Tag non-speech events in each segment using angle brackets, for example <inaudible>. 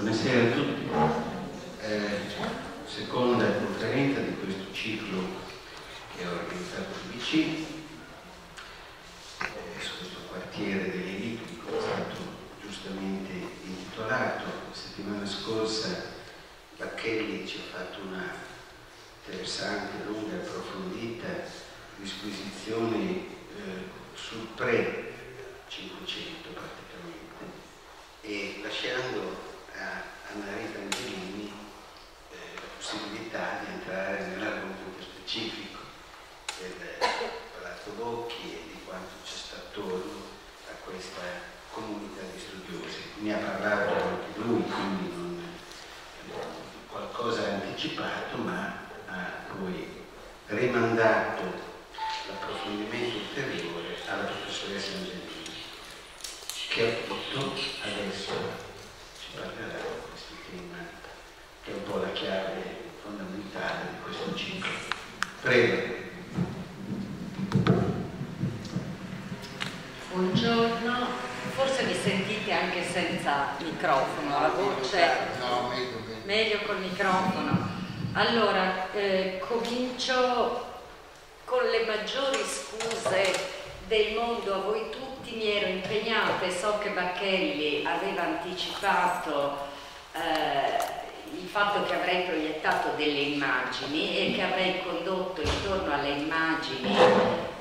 Buonasera a tutti. Eh, seconda conferenza di questo ciclo che ha organizzato il BC eh, su questo quartiere come è stato giustamente intitolato. La settimana scorsa Bacchelli ci ha fatto una interessante, lunga e approfondita disquisizione eh, sul pre-500 praticamente e lasciando a Annarita Angelini eh, la possibilità di entrare nell'argomento specifico del Palazzo Bocchi e di quanto c'è stato attorno a questa comunità di studiosi. Ne ha parlato anche lui, quindi non, qualcosa ha anticipato, ma ha poi rimandato l'approfondimento ulteriore alla professoressa Angelini, che appunto adesso parlerà questo tema che è un po' la chiave fondamentale di questo ciclo. Prego. Buongiorno, forse mi sentite anche senza microfono, la voce no, meglio, meglio. meglio col microfono. Allora, eh, comincio con le maggiori scuse del mondo a voi tutti, mi ero impegnata e so che Bacchelli aveva anticipato eh, il fatto che avrei proiettato delle immagini e che avrei condotto intorno alle immagini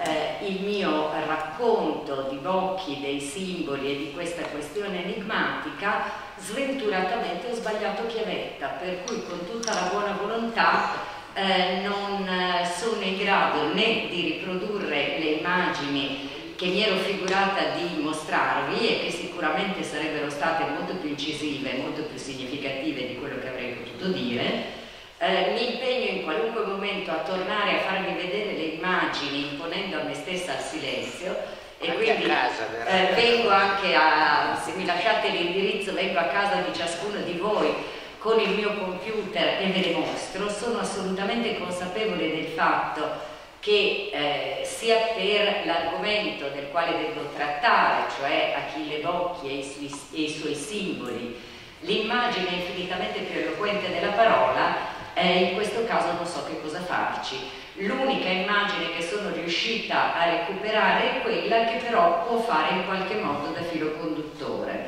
eh, il mio racconto di Bocchi, dei simboli e di questa questione enigmatica, sventuratamente ho sbagliato chiavetta, per cui con tutta la buona volontà eh, non sono in grado né di riprodurre le immagini che mi ero figurata di mostrarvi e che sicuramente sarebbero state molto più incisive, molto più significative di quello che avrei potuto dire. Eh, mi impegno in qualunque momento a tornare a farvi vedere le immagini imponendo a me stessa il silenzio e Anche quindi casa, eh, vengo anche a, se mi lasciate l'indirizzo, vengo a casa di ciascuno di voi con il mio computer e ve le mostro, sono assolutamente consapevole del fatto che eh, sia per l'argomento del quale devo trattare, cioè Achille Bocchi e i, suoi, e i suoi simboli, l'immagine infinitamente più eloquente della parola, eh, in questo caso non so che cosa farci. L'unica immagine che sono riuscita a recuperare è quella che però può fare in qualche modo da filo conduttore.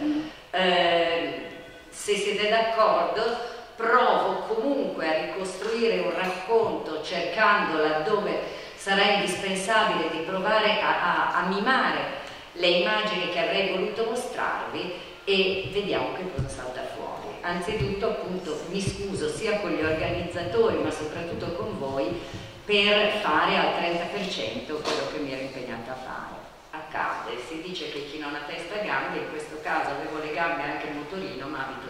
Eh, se siete d'accordo, provo comunque a ricostruire un racconto cercando laddove sarà indispensabile di provare a, a, a mimare le immagini che avrei voluto mostrarvi e vediamo che cosa salta fuori. Anzitutto appunto mi scuso sia con gli organizzatori ma soprattutto con voi per fare al 30% quello che mi ero impegnata a fare. Accade, si dice che chi non ha testa e gambe, in questo caso avevo le gambe anche il motorino ma.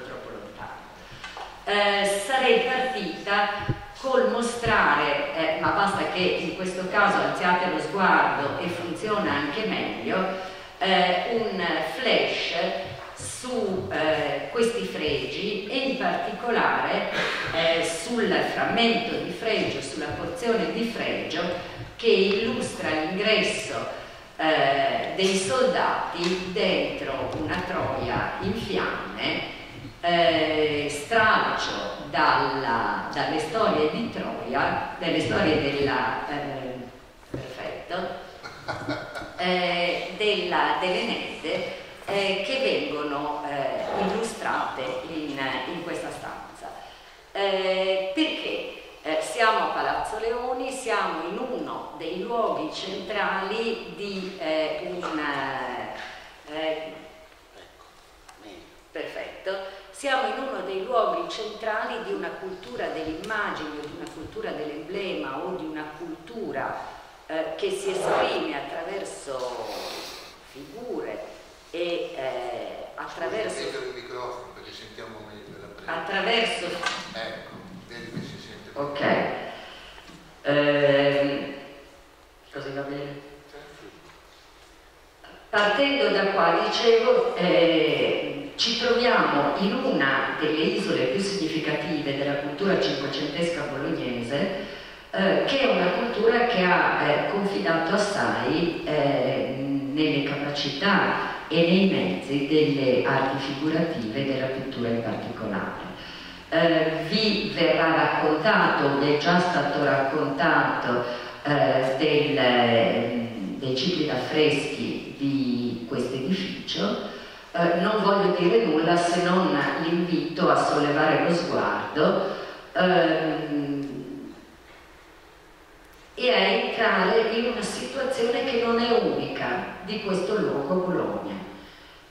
Eh, sarei partita col mostrare, eh, ma basta che in questo caso alziate lo sguardo e funziona anche meglio, eh, un flash su eh, questi fregi e in particolare eh, sul frammento di fregio, sulla porzione di fregio che illustra l'ingresso eh, dei soldati dentro una troia in fiamme eh, stralcio dalla, dalle storie di Troia, dalle storie della, eh, perfetto, <laughs> eh, della, dell'Enese eh, che vengono eh, illustrate in, in, questa stanza. Eh, perché? siamo a Palazzo Leoni, siamo in uno dei luoghi centrali di un... perfetto siamo in uno dei luoghi centrali di una cultura dell'immagine o di una cultura dell'emblema o di una cultura eh, che si esprime attraverso figure e eh, attraverso... il microfono perché sentiamo meglio la prima. Attraverso... Ecco, vedi che si sente Ok. Eh, così va bene? Partendo da qua, dicevo, eh, ci troviamo in una delle isole più significative della cultura cinquecentesca bolognese, eh, che è una cultura che ha eh, confidato assai eh, nelle capacità e nei mezzi delle arti figurative della pittura in particolare. Eh, vi verrà raccontato, vi è già stato raccontato eh, del, dei cicli d'affreschi di questo edificio, eh, non voglio dire nulla se non l'invito a sollevare lo sguardo ehm, e a entrare in una situazione che non è unica di questo luogo Bologna.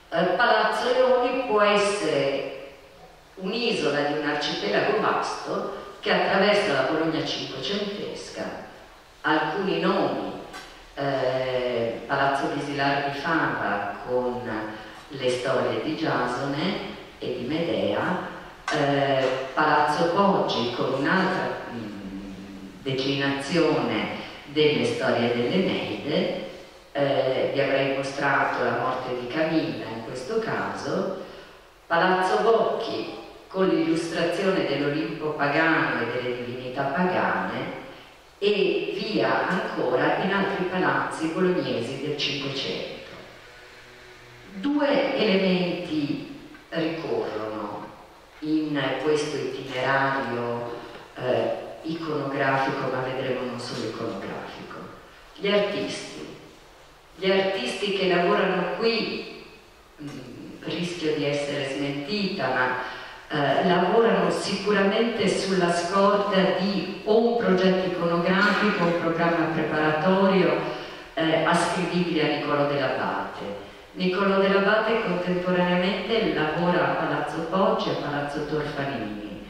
Eh, Palazzo Leoni può essere un'isola di un arcipelago vasto che attraversa la Bologna cinquecentesca, alcuni nomi, eh, Palazzo Visilar di Fava con le storie di Giasone e di Medea, eh, Palazzo Poggi con un'altra declinazione delle storie dell'Eneide, eh, vi avrei mostrato la morte di Camilla in questo caso, Palazzo Bocchi con l'illustrazione dell'Olimpo pagano e delle divinità pagane e via ancora in altri palazzi bolognesi del Cinquecento. Due elementi ricorrono in questo itinerario eh, iconografico, ma vedremo non solo iconografico. Gli artisti, gli artisti che lavorano qui, mh, mm, rischio di essere smentita, ma eh, lavorano sicuramente sulla scorta di o un progetto iconografico, un programma preparatorio eh, ascrivibile a Niccolò dell'Abate. Niccolò dell'Abate contemporaneamente lavora a Palazzo Poggi e a Palazzo Torfanini.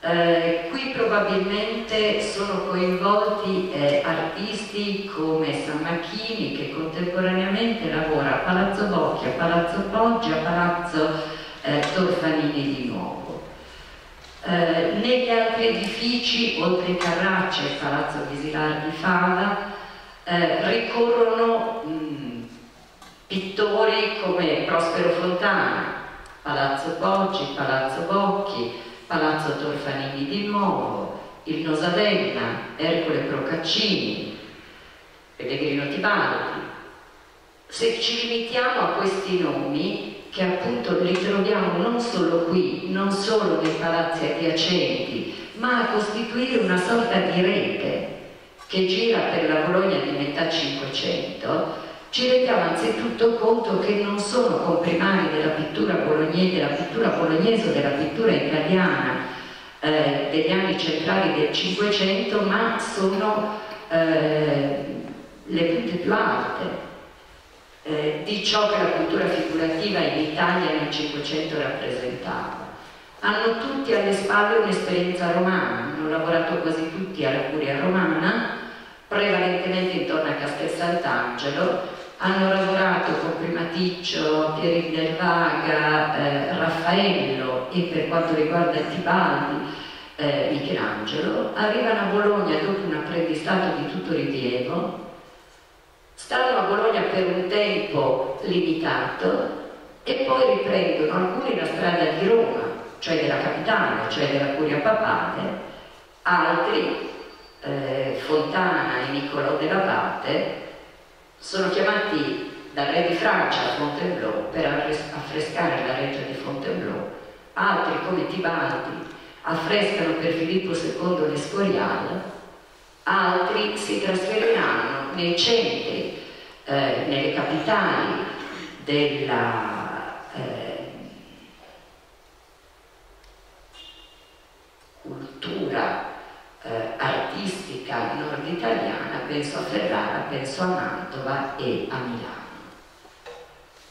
Eh, qui probabilmente sono coinvolti eh, artisti come San Macchini che contemporaneamente lavora a Palazzo Bocchi, a Palazzo Poggi, a Palazzo eh, Torfanini di nuovo. Eh, negli altri edifici, oltre ai Carracci e Palazzo Visilar di Fava, eh, ricorrono pittori come Prospero Fontana, Palazzo Poggi, Palazzo Bocchi, Palazzo Torfanini di nuovo, il Nosadenna, Ercole Procaccini, Pellegrino Tibaldi. Se ci limitiamo a questi nomi, che appunto li troviamo non solo qui, non solo nei palazzi adiacenti, ma a costituire una sorta di rete che gira per la Bologna di metà Cinquecento, ci rendiamo anzitutto conto che non sono comprimari della pittura bolognese, della pittura bolognese o della pittura italiana eh, degli anni centrali del Cinquecento, ma sono eh, le punte più alte eh, di ciò che la cultura figurativa in Italia nel Cinquecento rappresentava. Hanno tutti alle spalle un'esperienza romana, hanno lavorato quasi tutti alla curia romana, prevalentemente intorno a Castel Sant'Angelo, hanno lavorato con Primaticcio, Pieri del Vaga, eh, Raffaello e per quanto riguarda Tibaldi, eh, Michelangelo, arrivano a Bologna dopo un apprendistato di tutto rilievo stanno a Bologna per un tempo limitato e poi riprendono alcuni la strada di Roma, cioè della capitale, cioè della curia papale, altri, eh, Fontana e Niccolò dell'Abate, sono chiamati dal re di Francia a Fontainebleau per affrescare la reggia di Fontainebleau, altri come Tibaldi affrescano per Filippo II l'Escorial, altri si trasferiranno nei centri, eh, nelle capitali della eh, cultura eh, artistica nord italiana, penso a Ferrara, penso a Mantova e a Milano.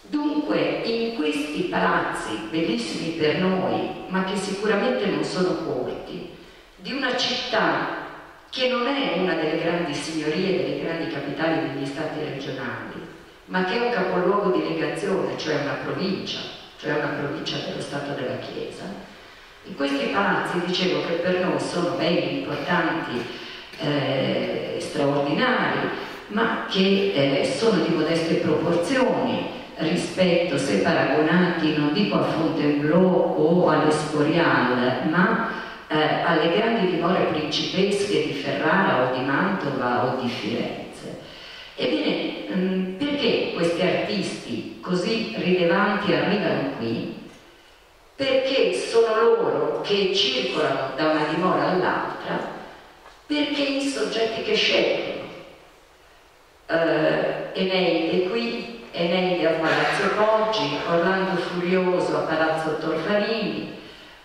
Dunque in questi palazzi, bellissimi per noi, ma che sicuramente non sono corti, di una città che non è una delle grandi signorie, delle grandi capitali degli stati regionali, ma che è un capoluogo di legazione, cioè una provincia, cioè una provincia dello Stato della Chiesa. In questi palazzi dicevo che per noi sono belli, importanti, eh, straordinari, ma che eh, sono di modeste proporzioni rispetto, se paragonati, non dico a Fontainebleau o all'Escorial, ma eh, alle grandi dimore principesche di Ferrara o di Mantova o di Firenze. Ebbene, mh, mm, perché questi artisti così rilevanti arrivano qui? Perché sono loro che circolano da una dimora all'altra, perché i soggetti che scelgono. Uh, Eneide qui, Eneide a Palazzo Poggi, Orlando Furioso a Palazzo Torfarini,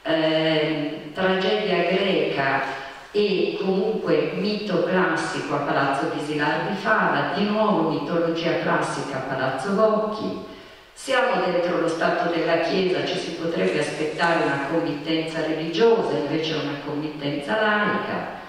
eh, tragedia greca e comunque mito classico a Palazzo Visilar di Fava, di nuovo mitologia classica a Palazzo Bocchi. Siamo dentro lo Stato della Chiesa, ci si potrebbe aspettare una committenza religiosa, invece una committenza laica.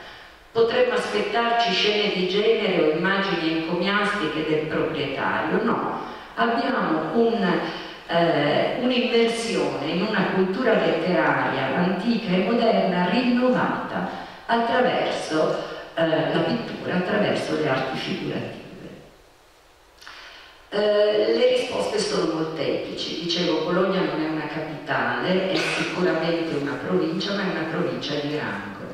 Potremmo aspettarci scene di genere o immagini encomiastiche del proprietario. No, abbiamo un eh, un'inversione in una cultura letteraria antica e moderna rinnovata attraverso eh, la pittura, attraverso le arti figurative. Eh, le risposte sono molteplici, dicevo Bologna non è una capitale, è sicuramente una provincia, ma è una provincia di rango.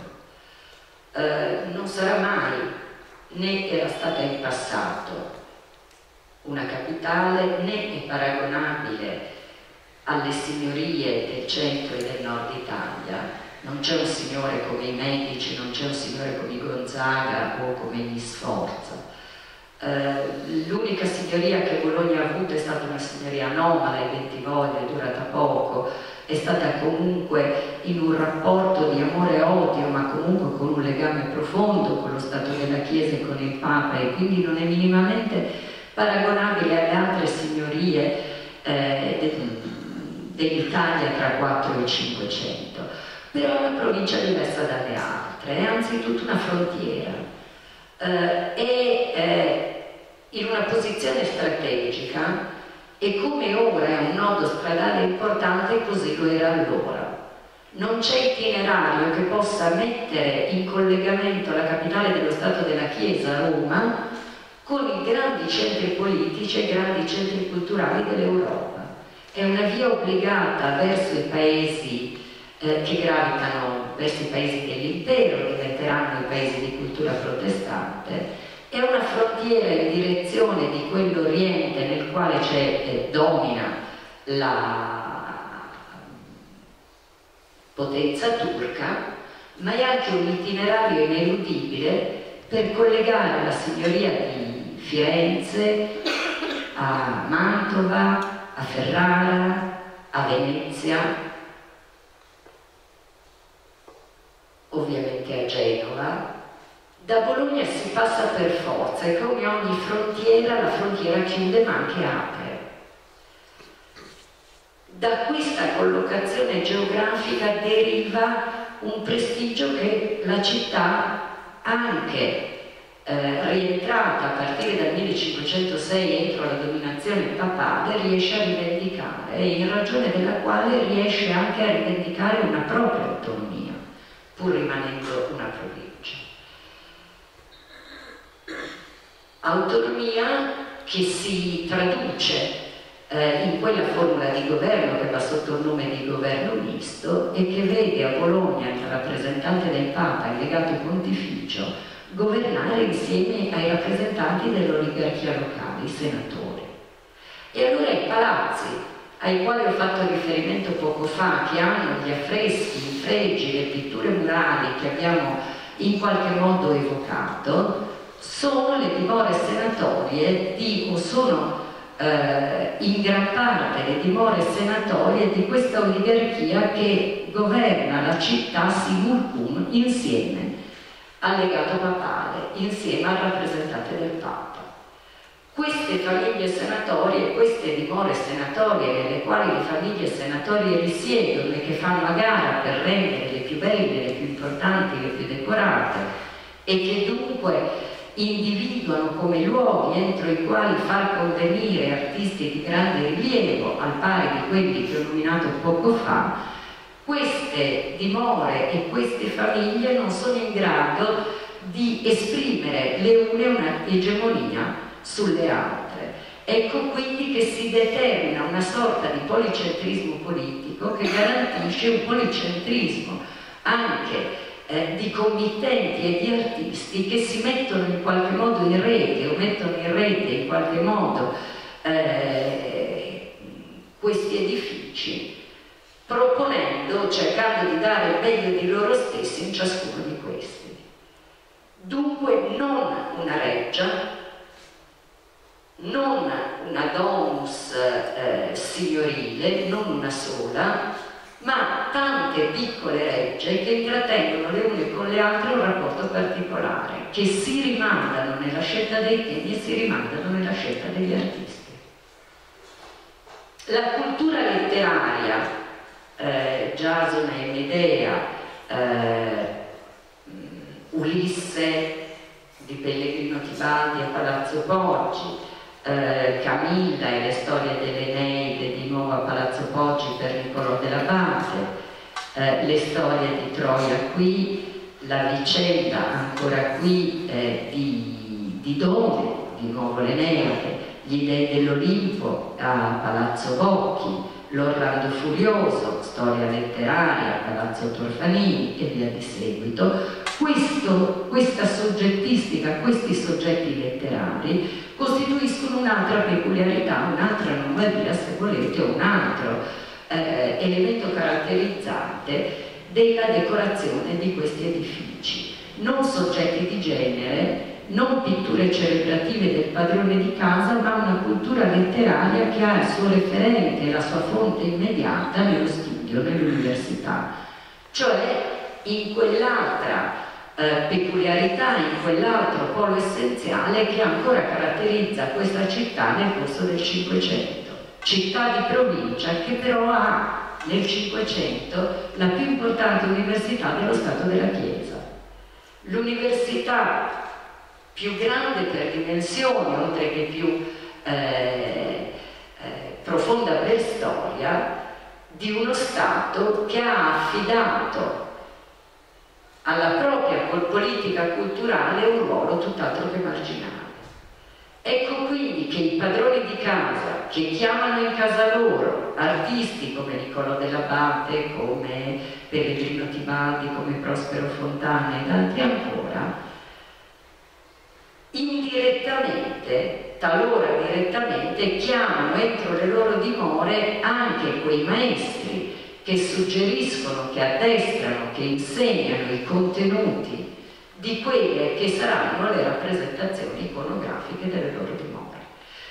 Eh, non sarà mai, né era stata in passato, una capitale, né è paragonabile alle signorie del centro e del nord Italia, non c'è un signore come i Medici, non c'è un signore come i Gonzaga o come gli Sforza. Eh, l'unica signoria che Bologna ha avuto è stata una signoria anomala e Bentivoglia, è durata poco, è stata comunque in un rapporto di amore e odio, ma comunque con un legame profondo con lo Stato della Chiesa e con il Papa e quindi non è minimamente paragonabile alle altre signorie eh, dell'Italia tra 4 e 500 però è una provincia diversa dalle altre, è anzitutto una frontiera eh, è eh, in una posizione strategica e come ora è un nodo stradale importante così lo era allora. Non c'è itinerario che possa mettere in collegamento la capitale dello Stato della Chiesa, Roma, con i grandi centri politici e i grandi centri culturali dell'Europa. È una via obbligata verso i paesi eh, che gravitano verso i paesi dell'impero, diventeranno i paesi di cultura protestante, è una frontiera in direzione di quell'Oriente nel quale eh, domina la potenza turca, ma è anche un itinerario ineludibile per collegare la signoria di Firenze a Mantova, a Ferrara, a Venezia, ovviamente Genova, da Bologna si passa per forza e come ogni frontiera la frontiera chiude ma anche apre. Da questa collocazione geografica deriva un prestigio che la città anche eh, rientrata a partire dal 1506 entro la dominazione papale riesce a rivendicare e in ragione della quale riesce anche a rivendicare una propria autonomia pur rimanendo una provincia. Autonomia che si traduce eh, in quella formula di governo che va sotto il nome di governo misto e che vede a Bologna il rappresentante del Papa, il legato pontificio, governare insieme ai rappresentanti dell'oligarchia locale, i senatori. E allora i palazzi ai quali ho fatto riferimento poco fa, che hanno gli affreschi, i fregi, le pitture murali che abbiamo in qualche modo evocato, sono le dimore senatorie di, o sono eh, in gran parte le dimore senatorie di questa oligarchia che governa la città simulcum insieme al legato papale, insieme al rappresentante del Papa. Queste famiglie senatorie, queste dimore senatorie nelle quali le famiglie senatorie risiedono e che fanno a gara per rendere le più belle, le più importanti, le più decorate e che dunque individuano come luoghi entro i quali far convenire artisti di grande rilievo, al pari di quelli che ho nominato poco fa, queste dimore e queste famiglie non sono in grado di esprimere le une una egemonia sulle altre. Ecco quindi che si determina una sorta di policentrismo politico che garantisce un policentrismo anche eh, di committenti e di artisti che si mettono in qualche modo in rete o mettono in rete in qualche modo eh, questi edifici proponendo, cercando di dare il meglio di loro stessi in ciascuno di questi. Dunque non una reggia, non una domus eh, signorile, non una sola, ma tante piccole regge che intrattengono le une con le altre un rapporto particolare, che si rimandano nella scelta dei temi e si rimandano nella scelta degli artisti. La cultura letteraria, eh, Giasone e Medea, eh, Ulisse di Pellegrino Tibaldi a Palazzo Poggi, eh, Camilla e le storie dell'Eneide di nuovo a Palazzo Poggi per Niccolò della Base, eh, le storie di Troia qui, la vicenda ancora qui eh, di, di Dove, di nuovo l'Eneide, gli dei dell'Olimpo a Palazzo Bocchi, l'Orlando Furioso, storia letteraria, Palazzo Torfanini e via di seguito, questo, questa soggettistica, questi soggetti letterari costituiscono un'altra peculiarità, un'altra anomalia se volete, un altro eh, elemento caratterizzante della decorazione di questi edifici. Non soggetti di genere, non pitture celebrative del padrone di casa, ma una cultura letteraria che ha il suo referente, la sua fonte immediata nello studio, nell'università, cioè in quell'altra eh, peculiarità, in quell'altro polo essenziale che ancora caratterizza questa città nel corso del Cinquecento. Città di provincia che però ha nel Cinquecento la più importante università dello Stato della Chiesa. L'università più grande per dimensioni, oltre che più eh, eh, profonda per storia, di uno Stato che ha affidato alla propria politica culturale un ruolo tutt'altro che marginale. Ecco quindi che i padroni di casa, che chiamano in casa loro artisti come Niccolò dell'Abate, come Pellegrino Tibaldi, come Prospero Fontana ed altri ancora, indirettamente, talora direttamente, chiamano entro le loro dimore anche quei maestri che suggeriscono, che addestrano, che insegnano i contenuti di quelle che saranno le rappresentazioni iconografiche delle loro dimore.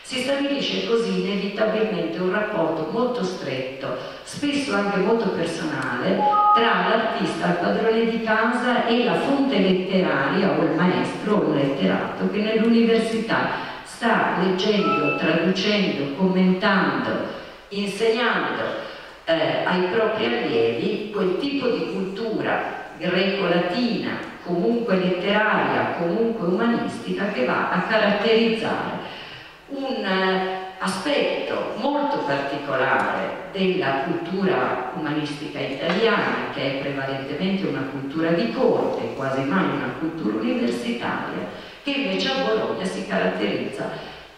Si stabilisce così inevitabilmente un rapporto molto stretto, spesso anche molto personale, tra l'artista, il padrone di casa e la fonte letteraria o il maestro o il letterato che nell'università sta leggendo, traducendo, commentando, insegnando eh, ai propri allievi quel tipo di cultura greco-latina, comunque letteraria, comunque umanistica, che va a caratterizzare un eh, aspetto molto particolare della cultura umanistica italiana, che è prevalentemente una cultura di corte, quasi mai una cultura universitaria, che invece a Bologna si caratterizza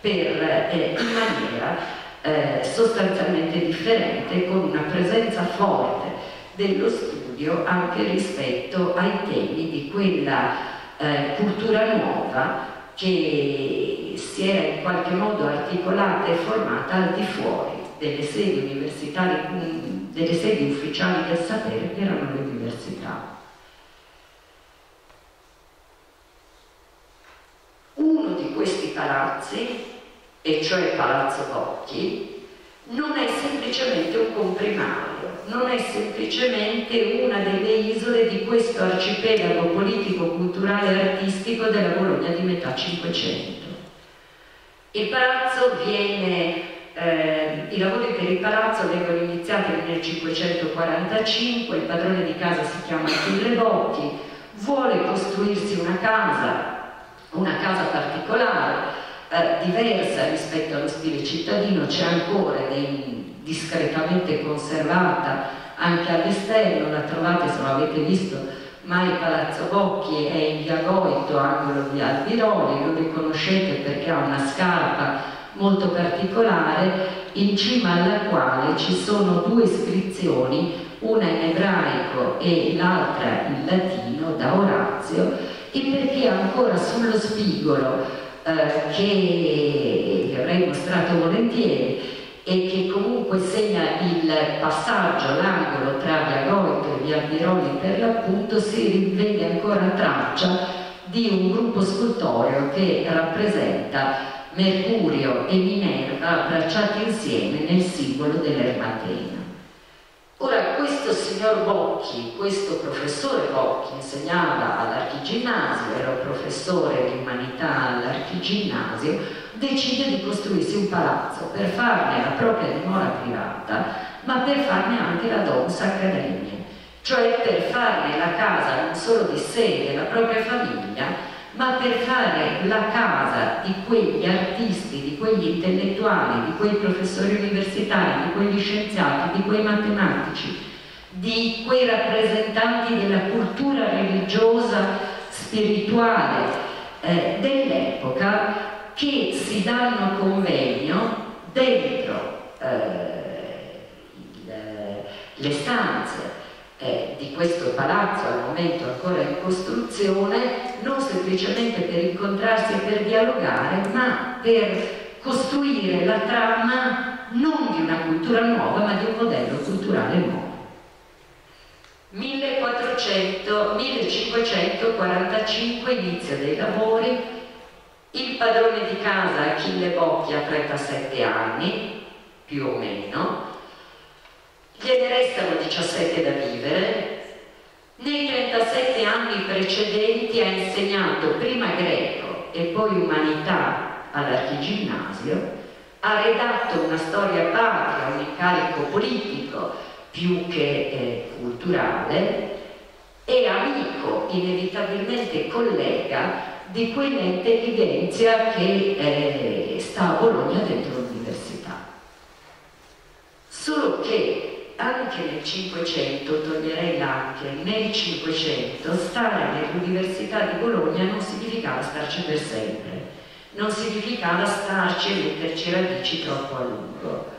per, eh, in maniera eh, sostanzialmente differente, con una presenza forte dello studio anche rispetto ai temi di quella eh, cultura nuova che si era in qualche modo articolata e formata al di fuori delle sedi universitarie, delle sedi ufficiali del sapere che erano le università. Uno di questi palazzi e cioè Palazzo Bocchi, non è semplicemente un comprimario, non è semplicemente una delle isole di questo arcipelago politico, culturale e artistico della Bologna di metà Cinquecento. Il palazzo viene, eh, i lavori per il palazzo vengono iniziati nel 545, il padrone di casa si chiama Achille Bocchi, vuole costruirsi una casa, una casa particolare, eh, diversa rispetto allo stile cittadino, c'è ancora dei, discretamente conservata anche all'esterno, la trovate se lo avete visto mai Palazzo Bocchi è in via Goito, angolo di Albiroli, lo riconoscete perché ha una scarpa molto particolare in cima alla quale ci sono due iscrizioni una in ebraico e l'altra in latino da Orazio, e perché ancora sullo spigolo eh, che vi avrei mostrato volentieri e che comunque segna il passaggio, l'angolo tra Via Goito e Via Biroli per l'appunto, si rivede ancora traccia di un gruppo scultoreo che rappresenta Mercurio e Minerva abbracciati insieme nel simbolo dell'Ermatena. Ora, questo signor Bocchi, questo professore Bocchi, insegnava all'archiginnasio, era un professore di umanità all'archiginnasio, decide di costruirsi un palazzo per farne la propria dimora privata, ma per farne anche la Domus Academia cioè per farne la casa non solo di sé e della propria famiglia, ma per fare la casa di quegli artisti, di quegli intellettuali, di quei professori universitari, di quegli scienziati, di quei matematici, di quei rappresentanti della cultura religiosa, spirituale eh, dell'epoca che si danno convegno dentro eh, le stanze eh, di questo palazzo al momento ancora in costruzione non semplicemente per incontrarsi e per dialogare ma per costruire la trama non di una cultura nuova ma di un modello culturale nuovo. 1400, 1545 inizio dei lavori il padrone di casa Achille Bocchi ha 37 anni più o meno gliene restano 17 da vivere, nei 37 anni precedenti ha insegnato prima greco e poi umanità all'archiginnasio, ha redatto una storia patria, un incarico politico più che eh, culturale e amico, inevitabilmente collega di quella intelligenza che eh, sta a Bologna dentro l'università. Solo che anche nel Cinquecento, toglierei l'anche, nel Cinquecento stare nell'Università di Bologna non significava starci per sempre, non significava starci e metterci radici troppo a lungo.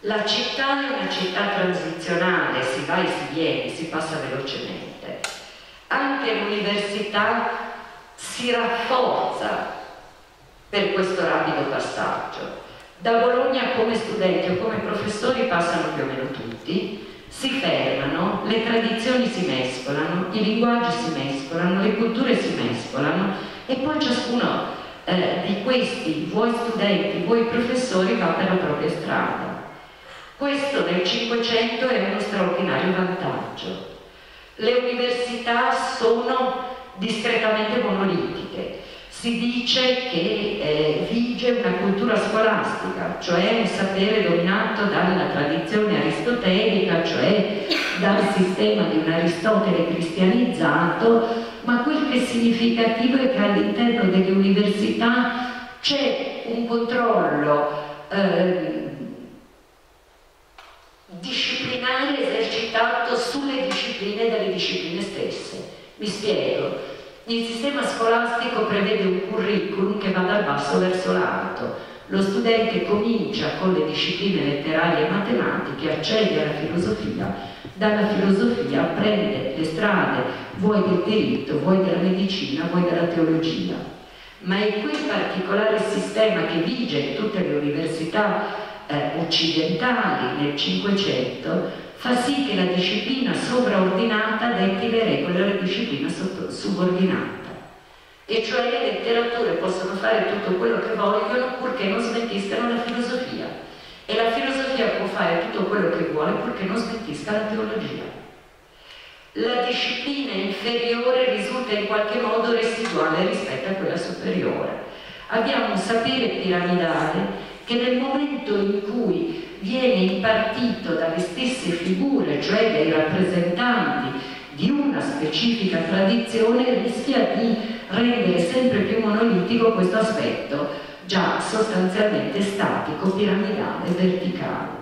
La città è una città transizionale, si va e si viene, si passa velocemente. Anche l'università si rafforza per questo rapido passaggio. Da Bologna come studenti o come professori passano più o meno tutti, si fermano, le tradizioni si mescolano, i linguaggi si mescolano, le culture si mescolano e poi ciascuno eh, di questi, voi studenti, voi professori, va per la propria strada. Questo nel Cinquecento è uno straordinario vantaggio. Le università sono discretamente monolitiche, si dice che eh, vige una cultura scolastica, cioè un sapere dominato dalla tradizione aristotelica, cioè dal sistema di un Aristotele cristianizzato, ma quel che è significativo è che all'interno delle università c'è un controllo eh, disciplinare esercitato sulle discipline e dalle discipline stesse. Mi spiego. Il sistema scolastico prevede un curriculum che va dal basso verso l'alto. Lo studente comincia con le discipline letterarie e matematiche, accede alla filosofia, dalla filosofia prende le strade, vuoi del diritto, vuoi della medicina, vuoi della teologia. Ma è quel particolare sistema che vige in tutte le università eh, occidentali nel Cinquecento fa sì che la disciplina sovraordinata detti le regole alla disciplina subordinata. E cioè le letterature possono fare tutto quello che vogliono purché non smentiscano la filosofia. E la filosofia può fare tutto quello che vuole purché non smentisca la teologia. La disciplina inferiore risulta in qualche modo residuale rispetto a quella superiore. Abbiamo un sapere piramidale che nel momento in cui viene impartito dalle stesse figure, cioè dai rappresentanti di una specifica tradizione, rischia di rendere sempre più monolitico questo aspetto già sostanzialmente statico, piramidale, verticale.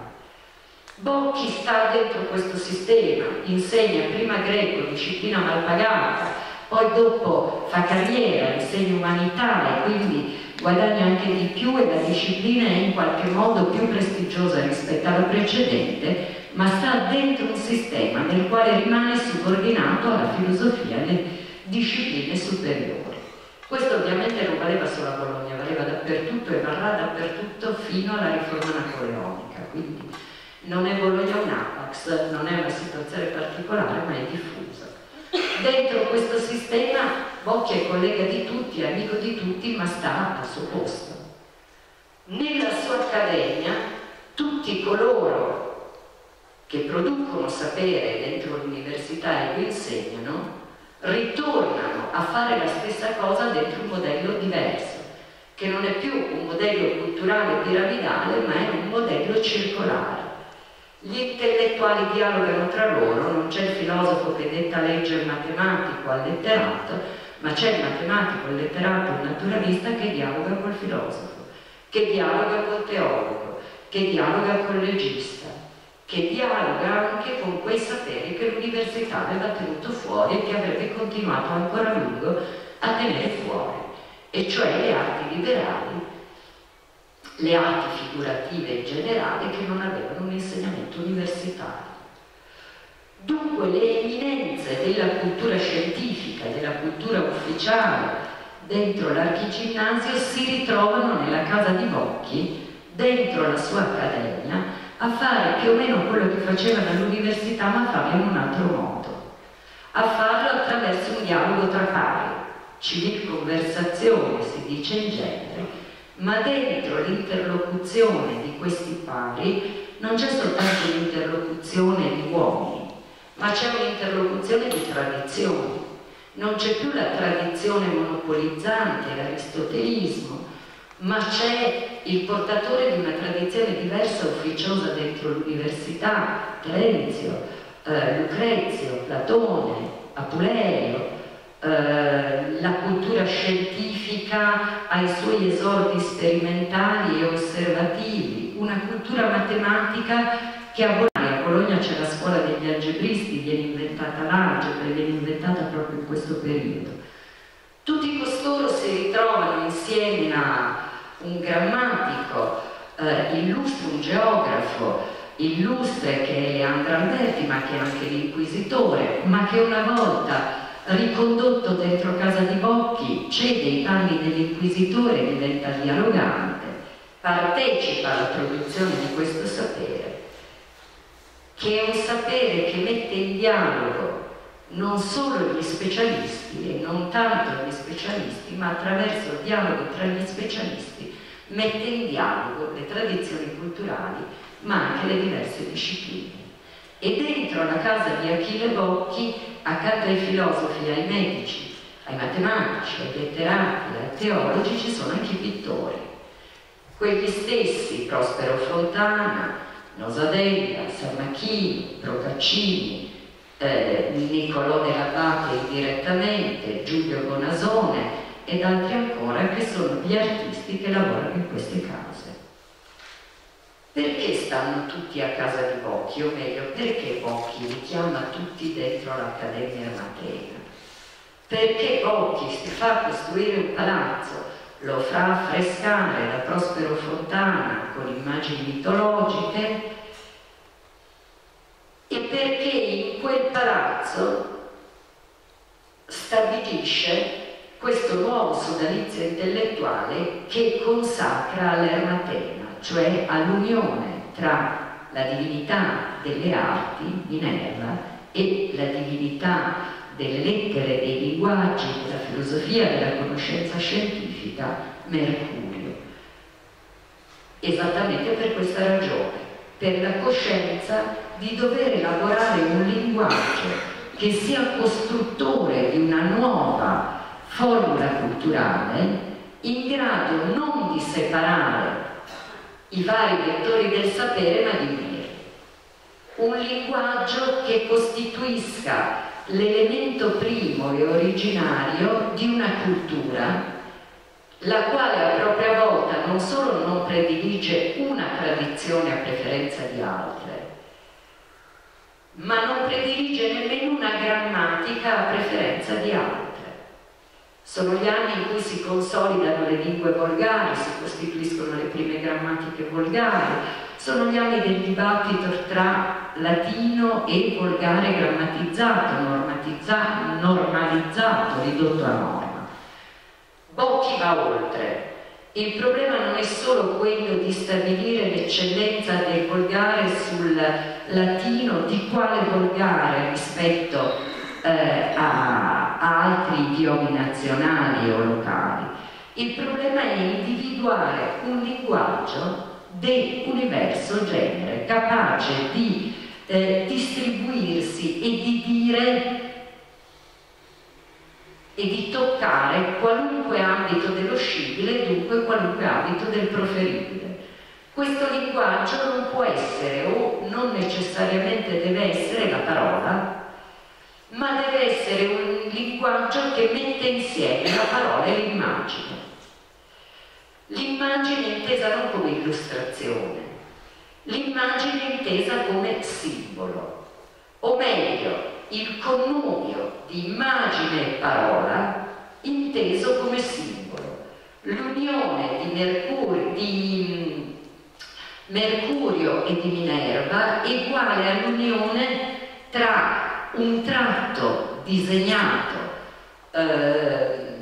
Bocchi sta dentro questo sistema, insegna prima greco, disciplina mal pagata, poi dopo fa carriera, insegna umanità e quindi guadagna anche di più e la disciplina è in qualche modo più prestigiosa rispetto alla precedente, ma sta dentro un sistema nel quale rimane subordinato alla filosofia e alle discipline superiori. Questo ovviamente non valeva solo a Bologna, valeva dappertutto e varrà dappertutto fino alla riforma napoleonica, quindi non è Bologna un apax, non è una situazione particolare ma è diffusa. Dentro questo sistema Bocchi è collega di tutti, amico di tutti, ma sta al suo posto. Nella sua accademia tutti coloro che producono sapere dentro l'università e lo insegnano ritornano a fare la stessa cosa dentro un modello diverso, che non è più un modello culturale piramidale, ma è un modello circolare. Gli intellettuali dialogano tra loro, non c'è il filosofo che detta legge il matematico al letterato, ma c'è il matematico, il letterato, il naturalista che dialoga col filosofo, che dialoga col teologo, che dialoga col legista, che dialoga anche con quei saperi che l'università aveva tenuto fuori e che avrebbe continuato ancora a lungo a tenere fuori, e cioè le arti liberali le arti figurative in generale che non avevano un insegnamento universitario. Dunque le eminenze della cultura scientifica, della cultura ufficiale dentro l'archiginnasio si ritrovano nella casa di Bocchi, dentro la sua accademia, a fare più o meno quello che facevano all'università ma farlo in un altro modo, a farlo attraverso un dialogo tra pari, civil conversazione si dice in genere, ma dentro l'interlocuzione di questi pari non c'è soltanto l'interlocuzione di uomini, ma c'è un'interlocuzione di tradizioni. Non c'è più la tradizione monopolizzante, l'aristotelismo, ma c'è il portatore di una tradizione diversa, ufficiosa dentro l'università, Terenzio, eh, Lucrezio, Platone, Apuleio, eh, la cultura scientifica ai suoi esordi sperimentali e osservativi, una cultura matematica che a Bologna, a Bologna c'è la scuola degli algebristi, viene inventata l'algebra, viene inventata proprio in questo periodo. Tutti costoro si ritrovano insieme a un grammatico, eh, illustre un geografo, illustre che è Leandro Alberti, ma che è anche l'inquisitore, ma che una volta ricondotto dentro casa di Bocchi, cede i panni dell'inquisitore, diventa dialogante, partecipa alla produzione di questo sapere, che è un sapere che mette in dialogo non solo gli specialisti e non tanto gli specialisti, ma attraverso il dialogo tra gli specialisti mette in dialogo le tradizioni culturali, ma anche le diverse discipline. E dentro la casa di Achille Bocchi accanto ai filosofi, ai medici, ai matematici, ai letterati, ai teologi ci sono anche i pittori. Quegli stessi, Prospero Fontana, Nosadella, Sarmachini, Procaccini, eh, Niccolò dell'Abate direttamente, Giulio Bonasone ed altri ancora che sono gli artisti che lavorano in queste case. Perché stanno tutti a casa di Bocchi? O meglio, perché Bocchi li chiama tutti dentro l'Accademia Matena? Perché Bocchi si fa costruire un palazzo, lo fa affrescare da Prospero Fontana con immagini mitologiche e perché in quel palazzo stabilisce questo nuovo sodalizio intellettuale che consacra all'Ermatena cioè all'unione tra la divinità delle arti, Minerva, e la divinità delle lettere, dei linguaggi, della filosofia, della conoscenza scientifica, Mercurio. Esattamente per questa ragione, per la coscienza di dover elaborare un linguaggio che sia costruttore di una nuova formula culturale in grado non di separare i vari vettori del sapere ma di unire. Un linguaggio che costituisca l'elemento primo e originario di una cultura la quale a propria volta non solo non predilige una tradizione a preferenza di altre, ma non predilige nemmeno una grammatica a preferenza di altre. Sono gli anni in cui si consolidano le lingue volgari, si costituiscono le prime grammatiche volgari, sono gli anni del dibattito tra latino e volgare grammatizzato, normalizzato, ridotto a norma. Bocchi va oltre. Il problema non è solo quello di stabilire l'eccellenza del volgare sul latino, di quale volgare rispetto eh, a, a altri idiomi nazionali o locali. Il problema è individuare un linguaggio dell'universo genere, capace di eh, distribuirsi e di dire e di toccare qualunque ambito dello scibile e dunque qualunque ambito del proferibile. Questo linguaggio non può essere o non necessariamente deve essere la parola, ma deve essere un linguaggio che mette insieme la parola e l'immagine. L'immagine intesa non come illustrazione, l'immagine intesa come simbolo, o meglio, il connubio di immagine e parola inteso come simbolo, l'unione di Mercurio, di Mercurio e di Minerva è uguale all'unione tra un tratto disegnato eh,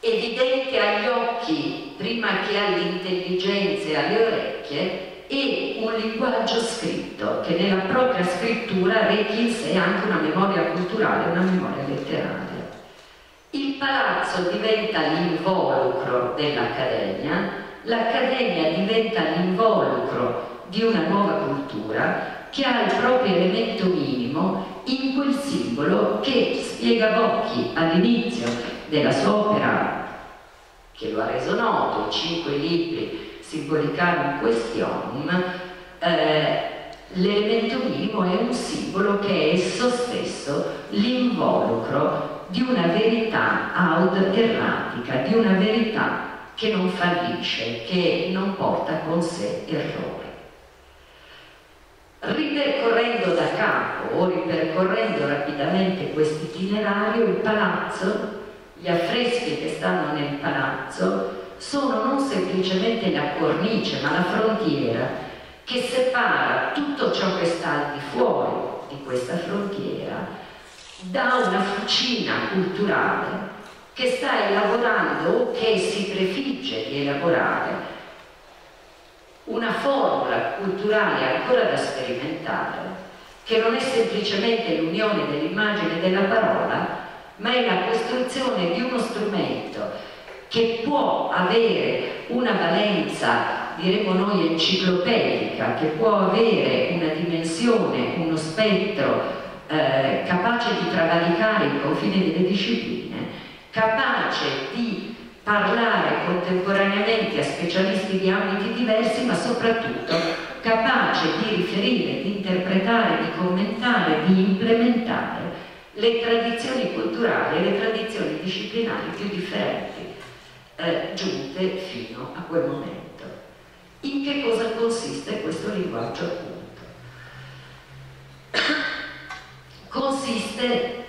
evidente agli occhi prima che all'intelligenza e alle orecchie e un linguaggio scritto che nella propria scrittura rechi in sé anche una memoria culturale, una memoria letteraria. Il palazzo diventa l'involucro dell'Accademia, l'Accademia diventa l'involucro di una nuova cultura che ha il proprio elemento minimo in quel simbolo che spiega Bocchi all'inizio della sua opera che lo ha reso noto, cinque libri Simbolicare Questionum, eh, l'elemento minimo è un simbolo che è esso stesso l'involucro di una verità aud di una verità che non fallisce, che non porta con sé errore. Ripercorrendo da capo o ripercorrendo rapidamente questo itinerario, il palazzo, gli affreschi che stanno nel palazzo, sono non semplicemente la cornice, ma la frontiera che separa tutto ciò che sta al di fuori di questa frontiera da una fucina culturale che sta elaborando o che si prefigge di elaborare una formula culturale ancora da sperimentare, che non è semplicemente l'unione dell'immagine e della parola, ma è la costruzione di uno strumento che può avere una valenza, diremmo noi, enciclopedica, che può avere una dimensione, uno spettro eh, capace di travalicare i confini delle discipline, capace di parlare contemporaneamente a specialisti di ambiti diversi, ma soprattutto capace di riferire, di interpretare, di commentare, di implementare le tradizioni culturali e le tradizioni disciplinari più differenti eh, giunte fino a quel momento. In che cosa consiste questo linguaggio appunto? consiste,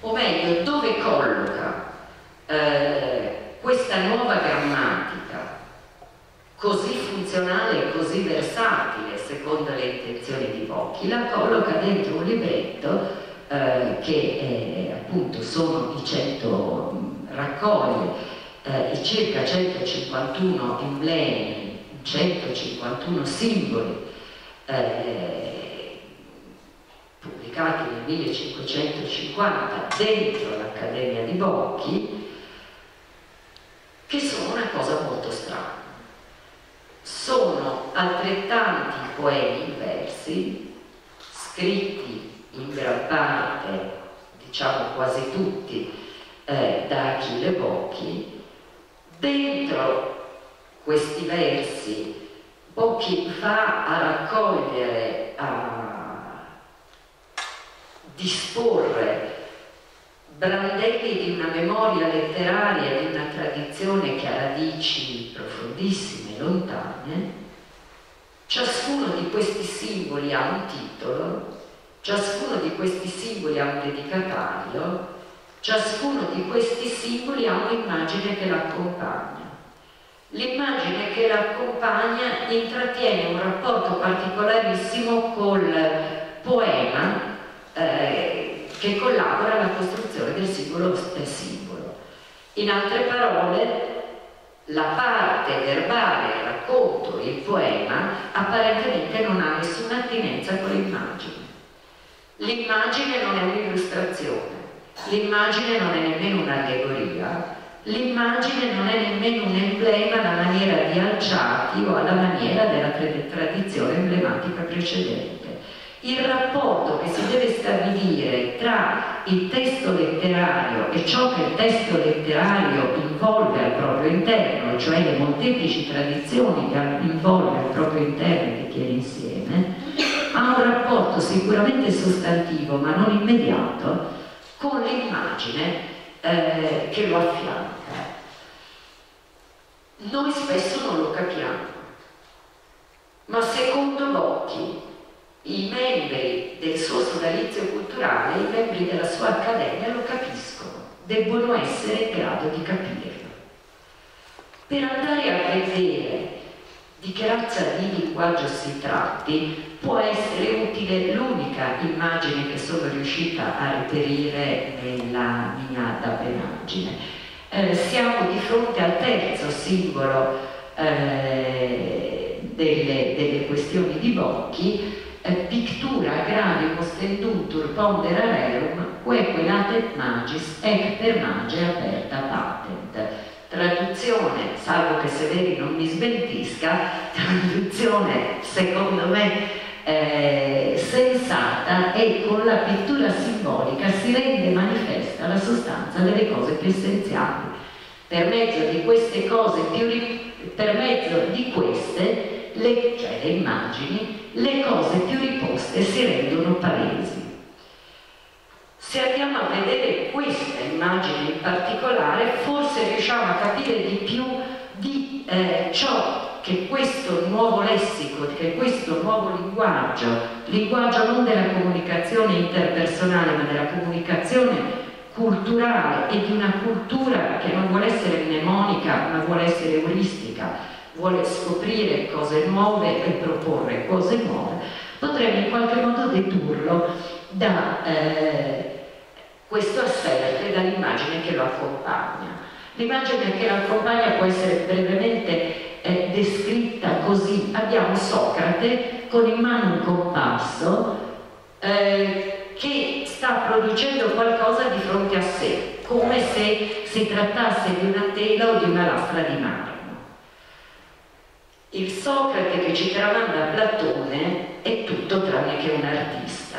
o meglio, dove colloca eh, questa nuova grammatica così funzionale e così versatile secondo le intenzioni di Bocchi, la colloca dentro un libretto eh, che eh, appunto sono i 100 raccoglie eh, i circa 151 emblemi, 151 simboli pubblicati nel 1550 dentro l'Accademia di Bocchi, che sono una cosa molto strana. Sono altrettanti poemi in versi, scritti in gran parte, diciamo quasi tutti, eh, da Achille Bocchi, dentro questi versi Bocchi va a raccogliere, a disporre brandelli di una memoria letteraria, di una tradizione che ha radici profondissime, lontane, ciascuno di questi simboli ha un titolo, ciascuno di questi simboli ha un dedicatario Ciascuno di questi simboli ha un'immagine che l'accompagna. L'immagine che l'accompagna intrattiene un rapporto particolarissimo col poema eh, che collabora alla costruzione del singolo del simbolo. In altre parole, la parte verbale, il racconto, il poema apparentemente non ha nessuna attinenza con l'immagine. L'immagine non è un'illustrazione, l'immagine non è nemmeno un'allegoria, l'immagine non è nemmeno un emblema alla maniera di Alciati o alla maniera della tradizione emblematica precedente. Il rapporto che si deve stabilire tra il testo letterario e ciò che il testo letterario involve al proprio interno, cioè le molteplici tradizioni che involve al proprio interno e che tiene insieme, ha un rapporto sicuramente sostantivo ma non immediato con l'immagine eh, che lo affianca. Noi spesso non lo capiamo, ma secondo Bocchi i membri del suo sodalizio culturale, i membri della sua accademia lo capiscono, debbono essere in grado di capirlo. Per andare a vedere di che razza di linguaggio si tratti, può essere utile l'unica immagine che sono riuscita a reperire nella mia dabbenaggine. Eh, siamo di fronte al terzo simbolo eh, delle, delle, questioni di Bocchi, pictura gravium ostendutur pondera rerum, queque latet magis, ec per magia aperta patent traduzione, salvo che Severi non mi smentisca, <laughs> traduzione secondo me eh, sensata e con la pittura simbolica si rende manifesta la sostanza delle cose più essenziali. Per mezzo di queste cose più per mezzo di queste, le, cioè le immagini, le cose più riposte si rendono palesi. Se andiamo a vedere questa immagine in particolare, forse riusciamo a capire di più di eh, ciò che questo nuovo lessico, che questo nuovo linguaggio, linguaggio non della comunicazione interpersonale ma della comunicazione culturale e di una cultura che non vuole essere mnemonica ma vuole essere euristica, vuole scoprire cose nuove e proporre cose nuove, potremmo in qualche modo dedurlo da eh, questo aspetto dall'immagine che lo accompagna. L'immagine che lo accompagna può essere brevemente è descritta così. Abbiamo Socrate con in mano un compasso eh, che sta producendo qualcosa di fronte a sé, come se si trattasse di una tela o di una lastra di marmo. Il Socrate che ci tramanda Platone è tutto tranne che un artista.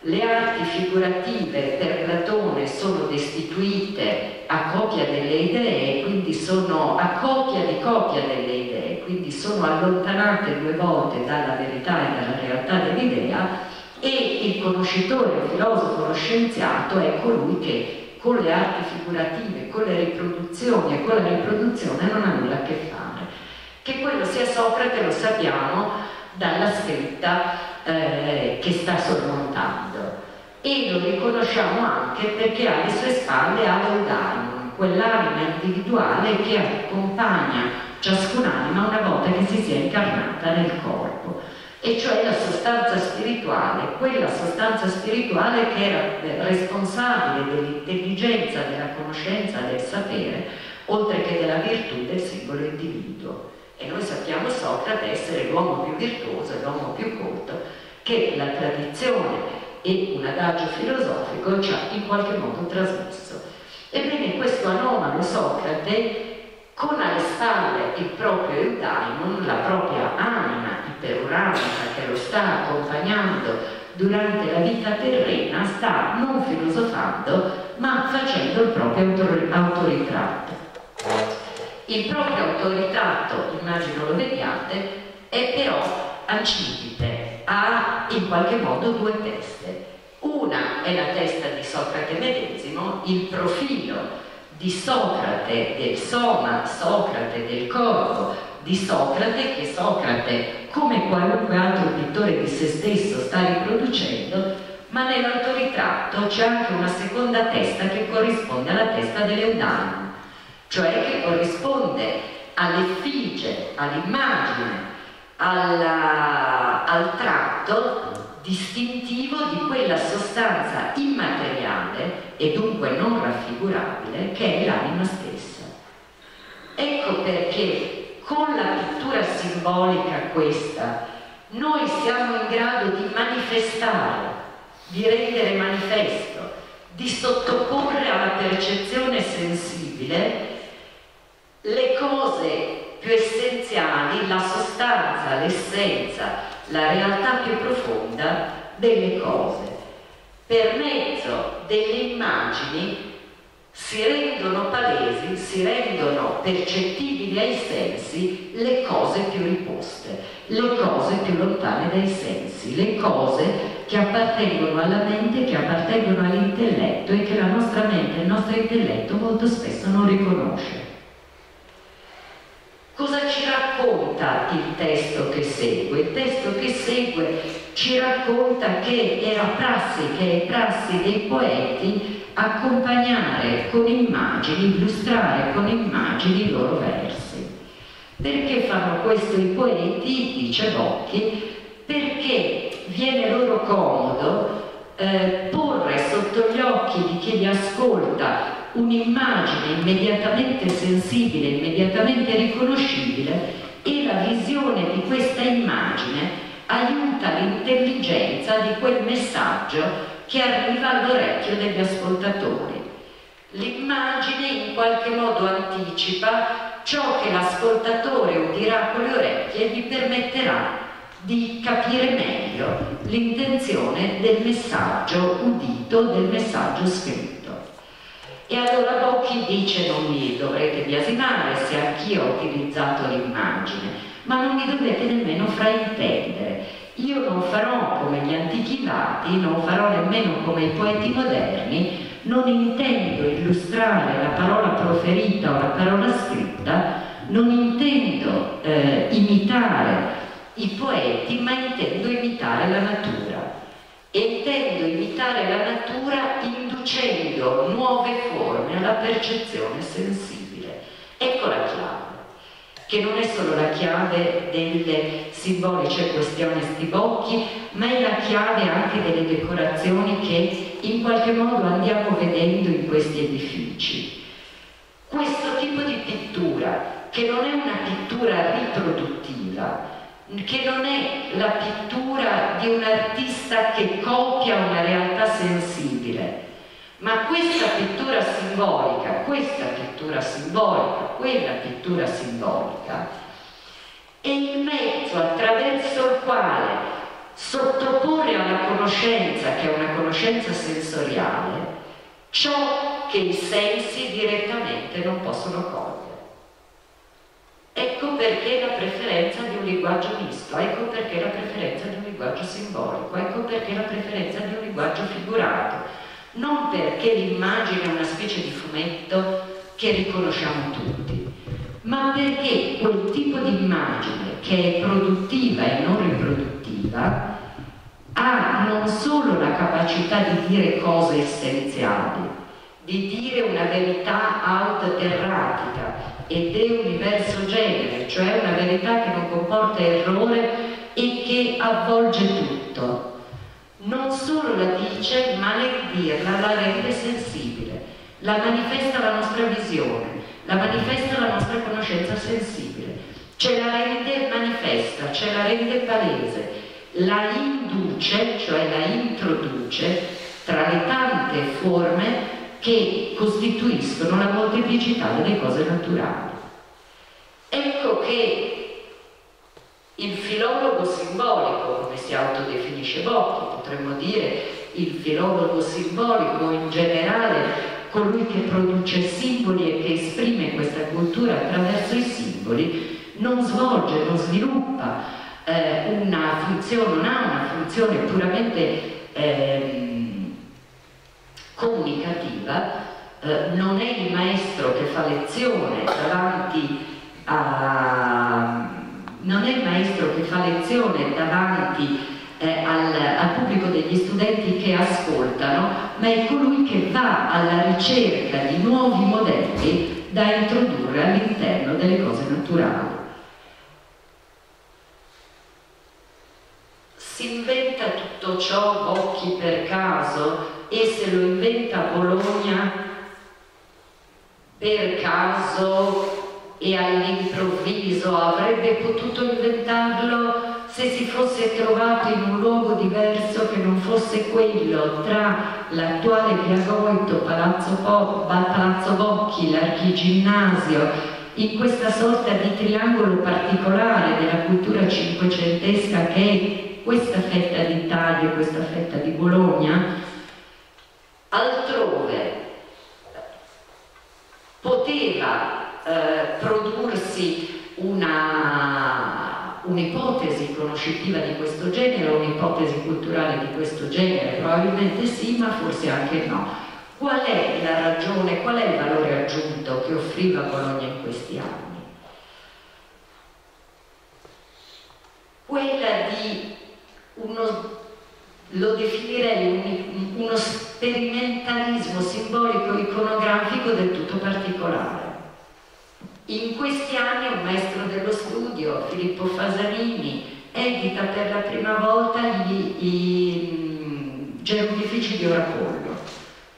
Le arti figurative per Platone sono destituite a copia delle idee, quindi sono a copia di copia delle idee, quindi sono allontanate due volte dalla verità e dalla realtà dell'idea e il conoscitore, il filosofo, lo scienziato è colui che con le arti figurative, con le riproduzioni e con la riproduzione non ha nulla a che fare. Che quello sia Socrate lo sappiamo dalla scritta eh, che sta sormontando e lo riconosciamo anche perché alle sue spalle ha l'Eudaimon, quell'anima individuale che accompagna ciascun'anima una volta che si sia incarnata nel corpo e cioè la sostanza spirituale, quella sostanza spirituale che era responsabile dell'intelligenza, della conoscenza, del sapere, oltre che della virtù del singolo individuo. E noi sappiamo Socrate essere l'uomo più virtuoso, l'uomo più colto che la tradizione e un adagio filosofico ci ha in qualche modo trasmesso. Ebbene, questo anomalo Socrate, con alle spalle il proprio Eudaimon, la propria anima iperuranica che lo sta accompagnando durante la vita terrena, sta non filosofando, ma facendo il proprio autoritratto. Il proprio autoritratto, immagino lo vediate, è però ancipite, ha in qualche modo due teste. Una è la testa di Socrate medesimo, il profilo di Socrate, del soma, Socrate del corpo, di Socrate che Socrate, come qualunque altro pittore di se stesso, sta riproducendo, ma nell'autoritratto c'è anche una seconda testa che corrisponde alla testa dell'Eudano cioè che corrisponde all'effigie, all'immagine, al tratto distintivo di quella sostanza immateriale e dunque non raffigurabile che è l'anima stessa. Ecco perché con la pittura simbolica questa noi siamo in grado di manifestare, di rendere manifesto, di sottoporre alla percezione sensibile le cose più essenziali, la sostanza, l'essenza, la realtà più profonda delle cose. Per mezzo delle immagini si rendono palesi, si rendono percettibili ai sensi le cose più riposte, le cose più lontane dai sensi, le cose che appartengono alla mente, che appartengono all'intelletto e che la nostra mente e il nostro intelletto molto spesso non riconosce. Cosa ci racconta il testo che segue? Il testo che segue ci racconta che era prassi, che è prassi dei poeti accompagnare con immagini, illustrare con immagini i loro versi. Perché fanno questo i poeti, dice Bocchi? Perché viene loro comodo eh, porre sotto gli occhi di chi li ascolta un'immagine immediatamente sensibile, immediatamente riconoscibile e la visione di questa immagine aiuta l'intelligenza di quel messaggio che arriva all'orecchio degli ascoltatori. L'immagine in qualche modo anticipa ciò che l'ascoltatore udirà con le orecchie e gli permetterà di capire meglio l'intenzione del messaggio udito, del messaggio scritto. E allora Bocchi dice non mi dovrete biasimare se anch'io ho utilizzato l'immagine, ma non mi dovete nemmeno fraintendere. Io non farò come gli antichi lati, non farò nemmeno come i poeti moderni, non intendo illustrare la parola proferita o la parola scritta, non intendo eh, imitare i poeti, ma intendo imitare la natura e intendo imitare la natura inducendo nuove forme alla percezione sensibile. Ecco la chiave, che non è solo la chiave delle simboliche questioni stibocchi, ma è la chiave anche delle decorazioni che in qualche modo andiamo vedendo in questi edifici. Questo tipo di pittura, che non è una pittura riproduttiva, che non è la pittura di un artista che copia una realtà sensibile, ma questa pittura simbolica, questa pittura simbolica, quella pittura simbolica, è il mezzo attraverso il quale sottoporre alla conoscenza, che è una conoscenza sensoriale, ciò che i sensi direttamente non possono cogliere. Ecco perché la preferenza di un linguaggio misto, ecco perché la preferenza di un linguaggio simbolico, ecco perché la preferenza di un linguaggio figurato, non perché l'immagine è una specie di fumetto che riconosciamo tutti, ma perché quel tipo di immagine che è produttiva e non riproduttiva ha non solo la capacità di dire cose essenziali, di dire una verità autoterratica, ed è universo genere, cioè una verità che non comporta errore e che avvolge tutto. Non solo la dice, ma nel dirla la rende sensibile, la manifesta la nostra visione, la manifesta la nostra conoscenza sensibile, ce la rende manifesta, ce la rende palese, la induce, cioè la introduce tra le tante forme che costituiscono la molteplicità delle cose naturali. Ecco che il filologo simbolico, come si autodefinisce Bocchi, potremmo dire il filologo simbolico in generale, colui che produce simboli e che esprime questa cultura attraverso i simboli, non svolge, non sviluppa eh, una funzione, non ha una funzione puramente eh, comunicativa, eh, non è il maestro che fa lezione davanti a... non è il maestro che fa lezione davanti eh, al, al, pubblico degli studenti che ascoltano, ma è colui che va alla ricerca di nuovi modelli da introdurre all'interno delle cose naturali. Si inventa tutto ciò Bocchi per caso e se lo inventa Bologna per caso e all'improvviso avrebbe potuto inventarlo se si fosse trovato in un luogo diverso che non fosse quello tra l'attuale Via Goito, Palazzo, po Palazzo Bocchi, l'Archiginnasio, in questa sorta di triangolo particolare della cultura cinquecentesca che è questa fetta d'Italia, questa fetta di Bologna, altrove poteva eh, prodursi un'ipotesi conoscitiva di questo genere, un'ipotesi culturale di questo genere, probabilmente sì, ma forse anche no. Qual è la ragione, qual è il valore aggiunto che offriva Bologna in questi anni? Quella di uno, lo definirei un, uno sperimentalismo simbolico iconografico del tutto particolare. In questi anni un maestro dello studio, Filippo Fasanini, edita per la prima volta gli, i geroglifici di Orapollo.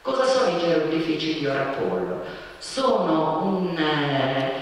Cosa sono i geroglifici di Orapollo? Sono un eh,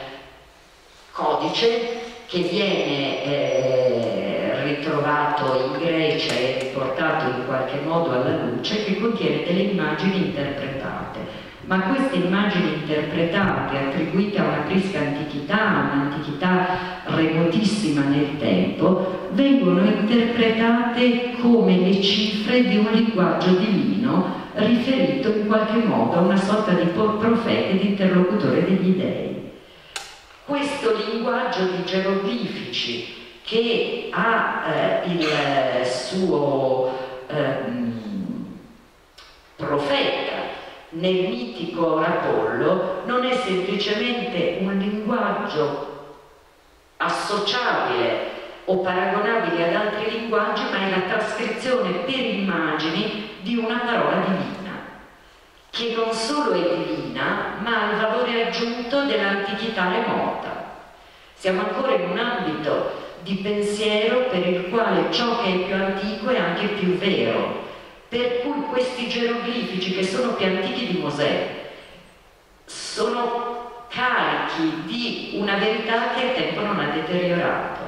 codice che viene eh, ritrovato in Grecia e riportato in qualche modo alla luce che contiene delle immagini interpretate. Ma queste immagini interpretate, attribuite a una prisca antichità, un'antichità remotissima nel tempo, vengono interpretate come le cifre di un linguaggio divino riferito in qualche modo a una sorta di profeta ed interlocutore degli dei. Questo linguaggio di geroglifici che ha eh, il suo ehm, profeta nel mitico Apollo non è semplicemente un linguaggio associabile o paragonabile ad altri linguaggi, ma è la trascrizione per immagini di una parola divina, che non solo è divina, ma ha il valore aggiunto dell'antichità remota. Siamo ancora in un ambito di pensiero per il quale ciò che è più antico è anche più vero. Per cui questi geroglifici, che sono più antichi di Mosè, sono carichi di una verità che il tempo non ha deteriorato.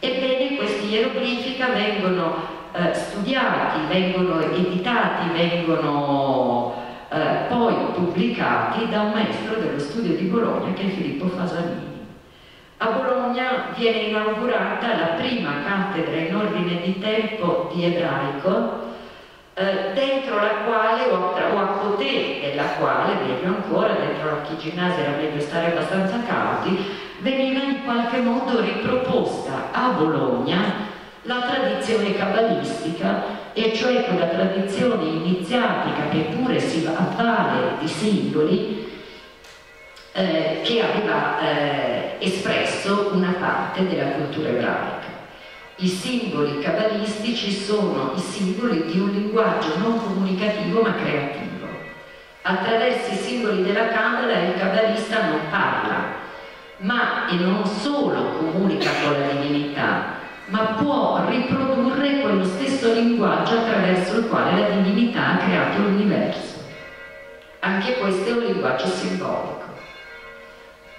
Ebbene, questi geroglifici vengono eh, studiati, vengono editati, vengono eh, poi pubblicati da un maestro dello studio di Bologna che è Filippo Fasanini. A Bologna viene inaugurata la prima cattedra in ordine di tempo di ebraico, eh, dentro la quale, o a, o a potere della quale, meglio ancora, dentro l'archiginnasio era meglio stare abbastanza cauti, veniva in qualche modo riproposta a Bologna la tradizione cabalistica, e cioè quella tradizione iniziatica che pure si avvale di simboli, eh, che aveva eh, espresso una parte della cultura ebraica. I simboli cabalistici sono i simboli di un linguaggio non comunicativo ma creativo. Attraverso i simboli della Cabala il cabalista non parla, ma e non solo comunica con la divinità, ma può riprodurre quello stesso linguaggio attraverso il quale la divinità ha creato l'universo. Anche questo è un linguaggio simbolico.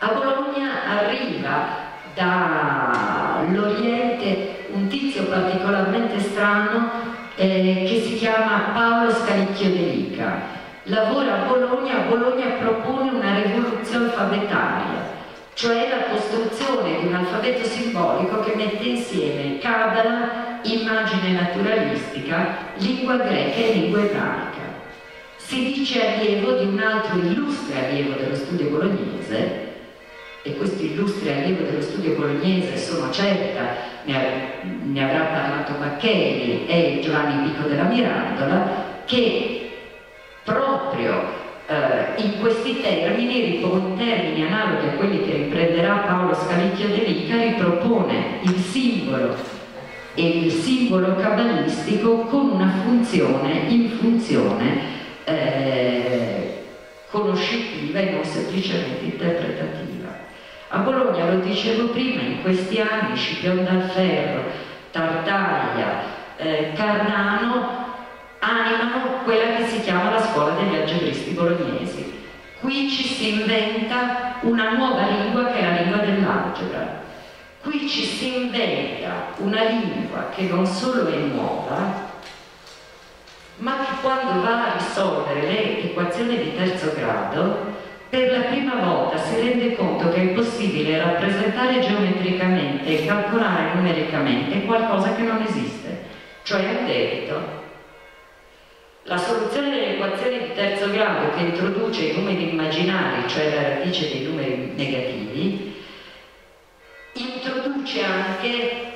A Bologna arriva dall'Oriente un tizio particolarmente strano eh, che si chiama Paolo Scalicchio De Lica. Lavora a Bologna, Bologna propone una rivoluzione alfabetaria, cioè la costruzione di un alfabeto simbolico che mette insieme Kabbalah, immagine naturalistica, lingua greca e lingua ebraica. Si dice allievo di un altro illustre allievo dello studio bolognese, e questo illustri allievo dello studio bolognese, sono certa, ne, ne avrà parlato Bacchelli e Giovanni Pico della Mirandola, che proprio eh, in questi termini, in termini analoghi a quelli che riprenderà Paolo Scalicchio De ripropone il simbolo e il simbolo cabalistico con una funzione in funzione eh, conoscitiva e non semplicemente interpretativa. A Bologna, lo dicevo prima, in questi anni Scipion dal Ferro, Tartaglia, eh, Carnano animano quella che si chiama la scuola degli algebristi bolognesi. Qui ci si inventa una nuova lingua che è la lingua dell'algebra. Qui ci si inventa una lingua che non solo è nuova, ma che quando va a risolvere le equazioni di terzo grado, per la prima volta si rende conto che è possibile rappresentare geometricamente e calcolare numericamente qualcosa che non esiste, cioè un debito. La soluzione delle equazioni di terzo grado che introduce i numeri immaginari, cioè la radice dei numeri negativi, introduce anche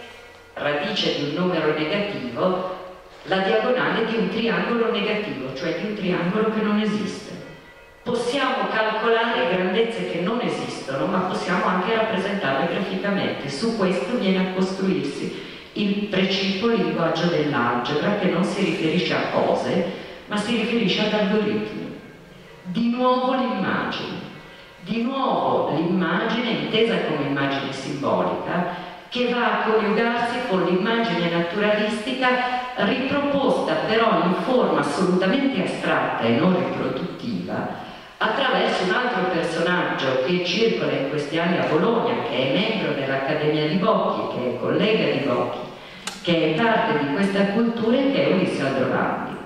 radice di un numero negativo la diagonale di un triangolo negativo, cioè di un triangolo che non esiste. Possiamo calcolare grandezze che non esistono, ma possiamo anche rappresentarle graficamente. Su questo viene a costruirsi il precipuo linguaggio dell'algebra che non si riferisce a cose, ma si riferisce ad algoritmi. Di nuovo l'immagine. Di nuovo l'immagine intesa come immagine simbolica che va a coniugarsi con l'immagine naturalistica riproposta però in forma assolutamente astratta e non riproduttiva attraverso un altro personaggio che circola in questi anni a Bologna, che è membro dell'Accademia di Bocchi, che è collega di Bocchi, che è parte di questa cultura e che è Ulisse Aldrovandi.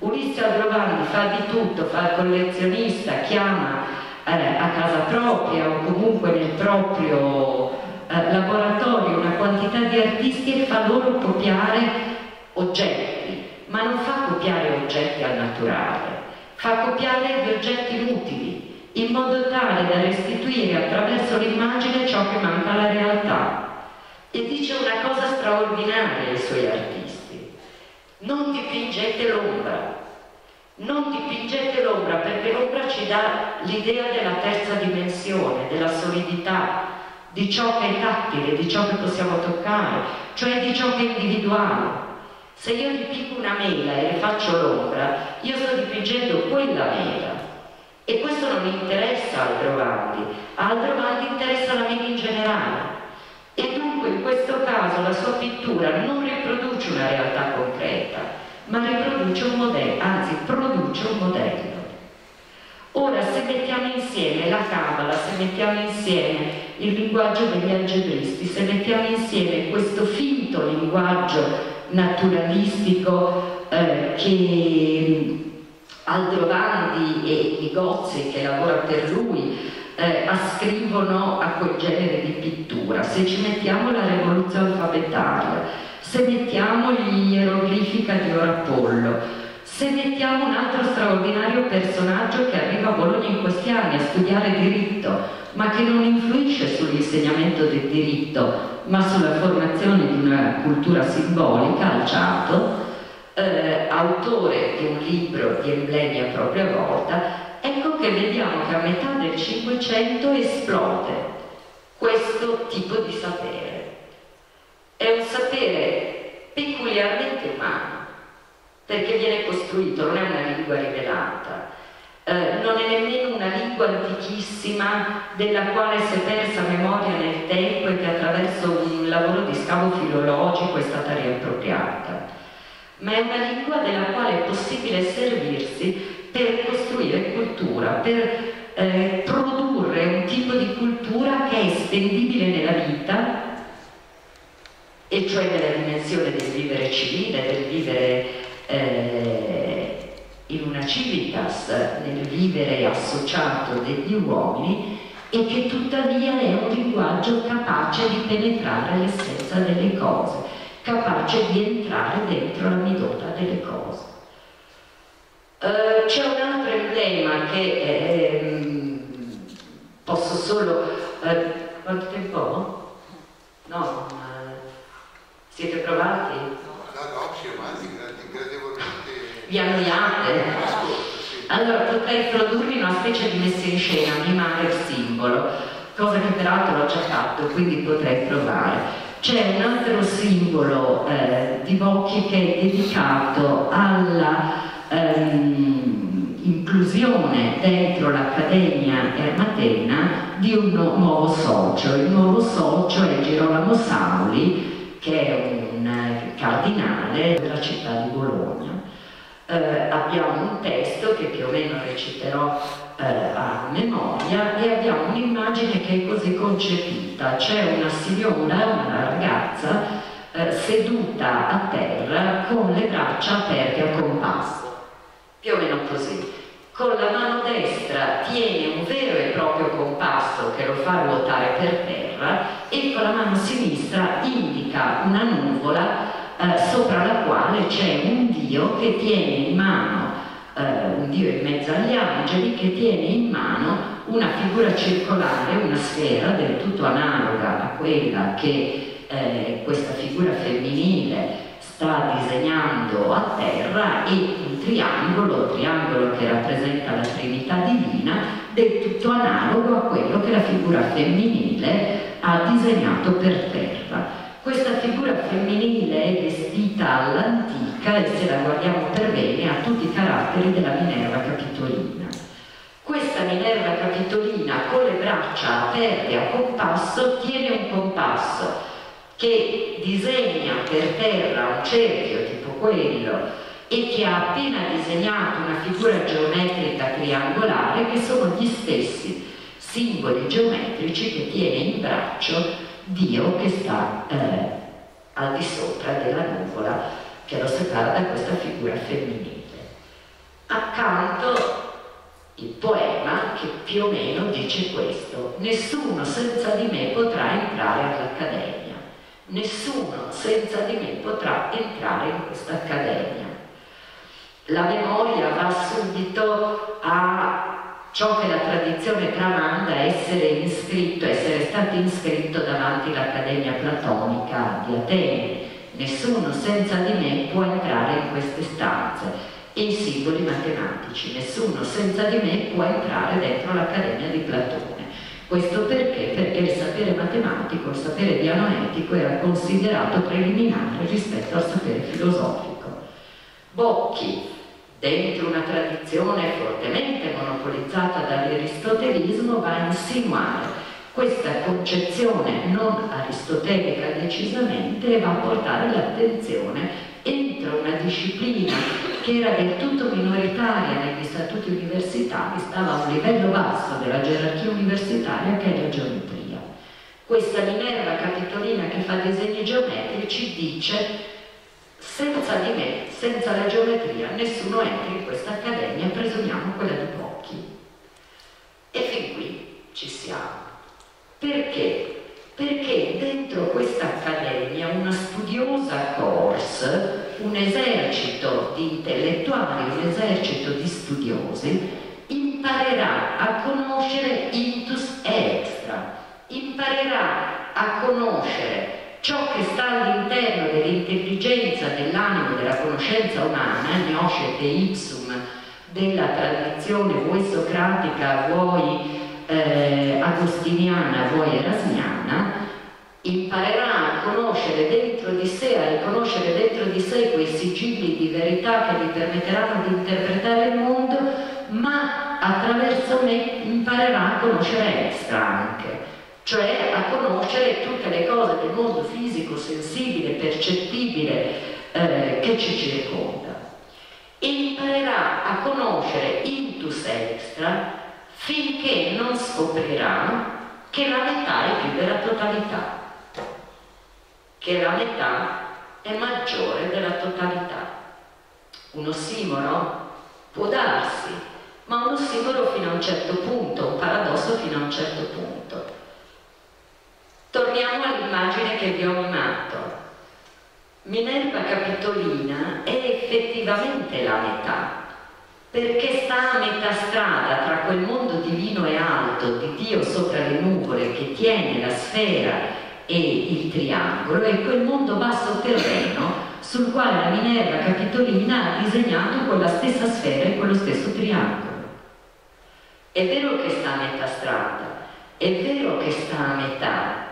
Ulisse Aldrovandi fa di tutto, fa il collezionista, chiama eh, a casa propria o comunque nel proprio eh, laboratorio una quantità di artisti e fa loro copiare oggetti, ma non fa copiare oggetti al naturale, fa copiare gli oggetti utili, in modo tale da restituire attraverso l'immagine ciò che manca alla realtà. E dice una cosa straordinaria ai suoi artisti, non dipingete l'ombra, non dipingete l'ombra perché l'ombra ci dà l'idea della terza dimensione, della solidità, di ciò che è tattile, di ciò che possiamo toccare, cioè di ciò che è individuale. Se io dipingo una mela e le faccio l'ombra, io sto dipingendo quella mela. E questo non interessa a Aldrovandi, a Aldrovandi interessa la mela in generale. E dunque in questo caso la sua pittura non riproduce una realtà concreta, ma riproduce un modello, anzi produce un modello. Ora, se mettiamo insieme la Kabbalah, se mettiamo insieme il linguaggio degli algebristi, se mettiamo insieme questo finto linguaggio naturalistico eh, che Aldrovandi e Ligozzi, che lavora per lui, eh, ascrivono a quel genere di pittura. Se ci mettiamo la rivoluzione alfabetaria, se mettiamo gli ieroglifica di Orapollo, se mettiamo un altro straordinario personaggio che arriva a Bologna in questi anni a studiare diritto, ma che non influisce sull'insegnamento del diritto, ma sulla formazione di una cultura simbolica, Alciato, eh, autore di un libro di emblemi a propria volta, ecco che vediamo che a metà del Cinquecento esplode questo tipo di sapere. È un sapere peculiarmente umano perché viene costruito, non è una lingua rivelata, eh, non è nemmeno una lingua antichissima della quale si è persa memoria nel tempo e che attraverso un lavoro di scavo filologico è stata riappropriata, ma è una lingua della quale è possibile servirsi per costruire cultura, per eh, produrre un tipo di cultura che è estendibile nella vita, e cioè nella dimensione del vivere civile, del vivere eh, in una civitas nel vivere associato degli uomini e che tuttavia è un linguaggio capace di penetrare l'essenza delle cose, capace di entrare dentro la midota delle cose. Uh, C'è un altro emblema che eh, posso solo... Uh, quanto tempo? No, siete provati? No, avanti, vi annoiate? Allora potrei produrvi una specie di messa in scena, mimare il simbolo, cosa che peraltro ho già fatto, quindi potrei provare. C'è un altro simbolo eh, di Bocchi che è dedicato alla, ehm, inclusione dentro l'Accademia Ermatena di un nuovo socio. Il nuovo socio è Girolamo Sauli, che è un cardinale della città di Bologna. Eh, abbiamo un testo che più o meno reciterò eh, a memoria e abbiamo un'immagine che è così concepita. C'è una signora, una ragazza, eh, seduta a terra con le braccia aperte a compasso, più o meno così. Con la mano destra tiene un vero e proprio compasso che lo fa ruotare per terra e con la mano sinistra indica una nuvola eh, sopra la quale c'è un Dio che tiene in mano, eh, un Dio in mezzo agli angeli, che tiene in mano una figura circolare, una sfera del tutto analoga a quella che eh, questa figura femminile sta disegnando a terra e un triangolo, un triangolo che rappresenta la Trinità Divina, del tutto analogo a quello che la figura femminile ha disegnato per terra. Questa figura femminile è vestita all'antica e se la guardiamo per bene ha tutti i caratteri della Minerva Capitolina. Questa Minerva Capitolina con le braccia aperte a compasso tiene un compasso che disegna per terra un cerchio tipo quello e che ha appena disegnato una figura geometrica triangolare che sono gli stessi simboli geometrici che tiene in braccio Dio che sta eh, al di sopra della nuvola che lo separa da questa figura femminile. Accanto il poema che più o meno dice questo, nessuno senza di me potrà entrare all'Accademia nessuno senza di me potrà entrare in questa accademia. La memoria va subito a ciò che la tradizione tramanda essere iscritto, essere stato iscritto davanti all'Accademia Platonica di Atene. Nessuno senza di me può entrare in queste stanze i simboli matematici, nessuno senza di me può entrare dentro l'Accademia di Platone. Questo perché? Perché il sapere matematico, il sapere dianoetico era considerato preliminare rispetto al sapere filosofico. Bocchi, dentro una tradizione fortemente monopolizzata dall'aristotelismo, va a insinuare questa concezione non aristotelica decisamente e va a portare l'attenzione entro una disciplina che era del tutto minoritaria negli statuti universitari, stava a un livello basso della gerarchia universitaria che è la geometria. Questa Minerva Capitolina che fa disegni geometrici dice senza di me, senza la geometria, nessuno entra in questa accademia, presumiamo quella di pochi. E fin qui ci siamo. Perché? Perché dentro questa accademia una studiosa course, un esercito di intellettuali, un esercito di studiosi, imparerà a conoscere intus extra, imparerà a conoscere ciò che sta all'interno dell'intelligenza, dell'animo, della conoscenza umana, neoscete ipsum, della tradizione vuoi socratica, vuoi eh, agostiniana, vuoi erasmiana, imparerà a conoscere dentro di sé, a riconoscere dentro di sé quei sigilli di verità che gli permetteranno di interpretare il mondo, ma attraverso me imparerà a conoscere extra anche, cioè a conoscere tutte le cose del mondo fisico, sensibile, percettibile eh, che ci circonda. E imparerà a conoscere intus extra finché non scoprirà che la metà è più della totalità, che la metà è maggiore della totalità. Un ossimoro? Può darsi, ma un ossimoro fino a un certo punto, un paradosso fino a un certo punto. Torniamo all'immagine che vi ho mimato. Minerva Capitolina è effettivamente la metà, perché sta a metà strada tra quel mondo divino e alto di Dio sopra le nuvole che tiene la sfera e il triangolo e quel mondo basso terreno sul quale la Minerva Capitolina ha disegnato quella stessa sfera e quello stesso triangolo. È vero che sta a metà strada, è vero che sta a metà,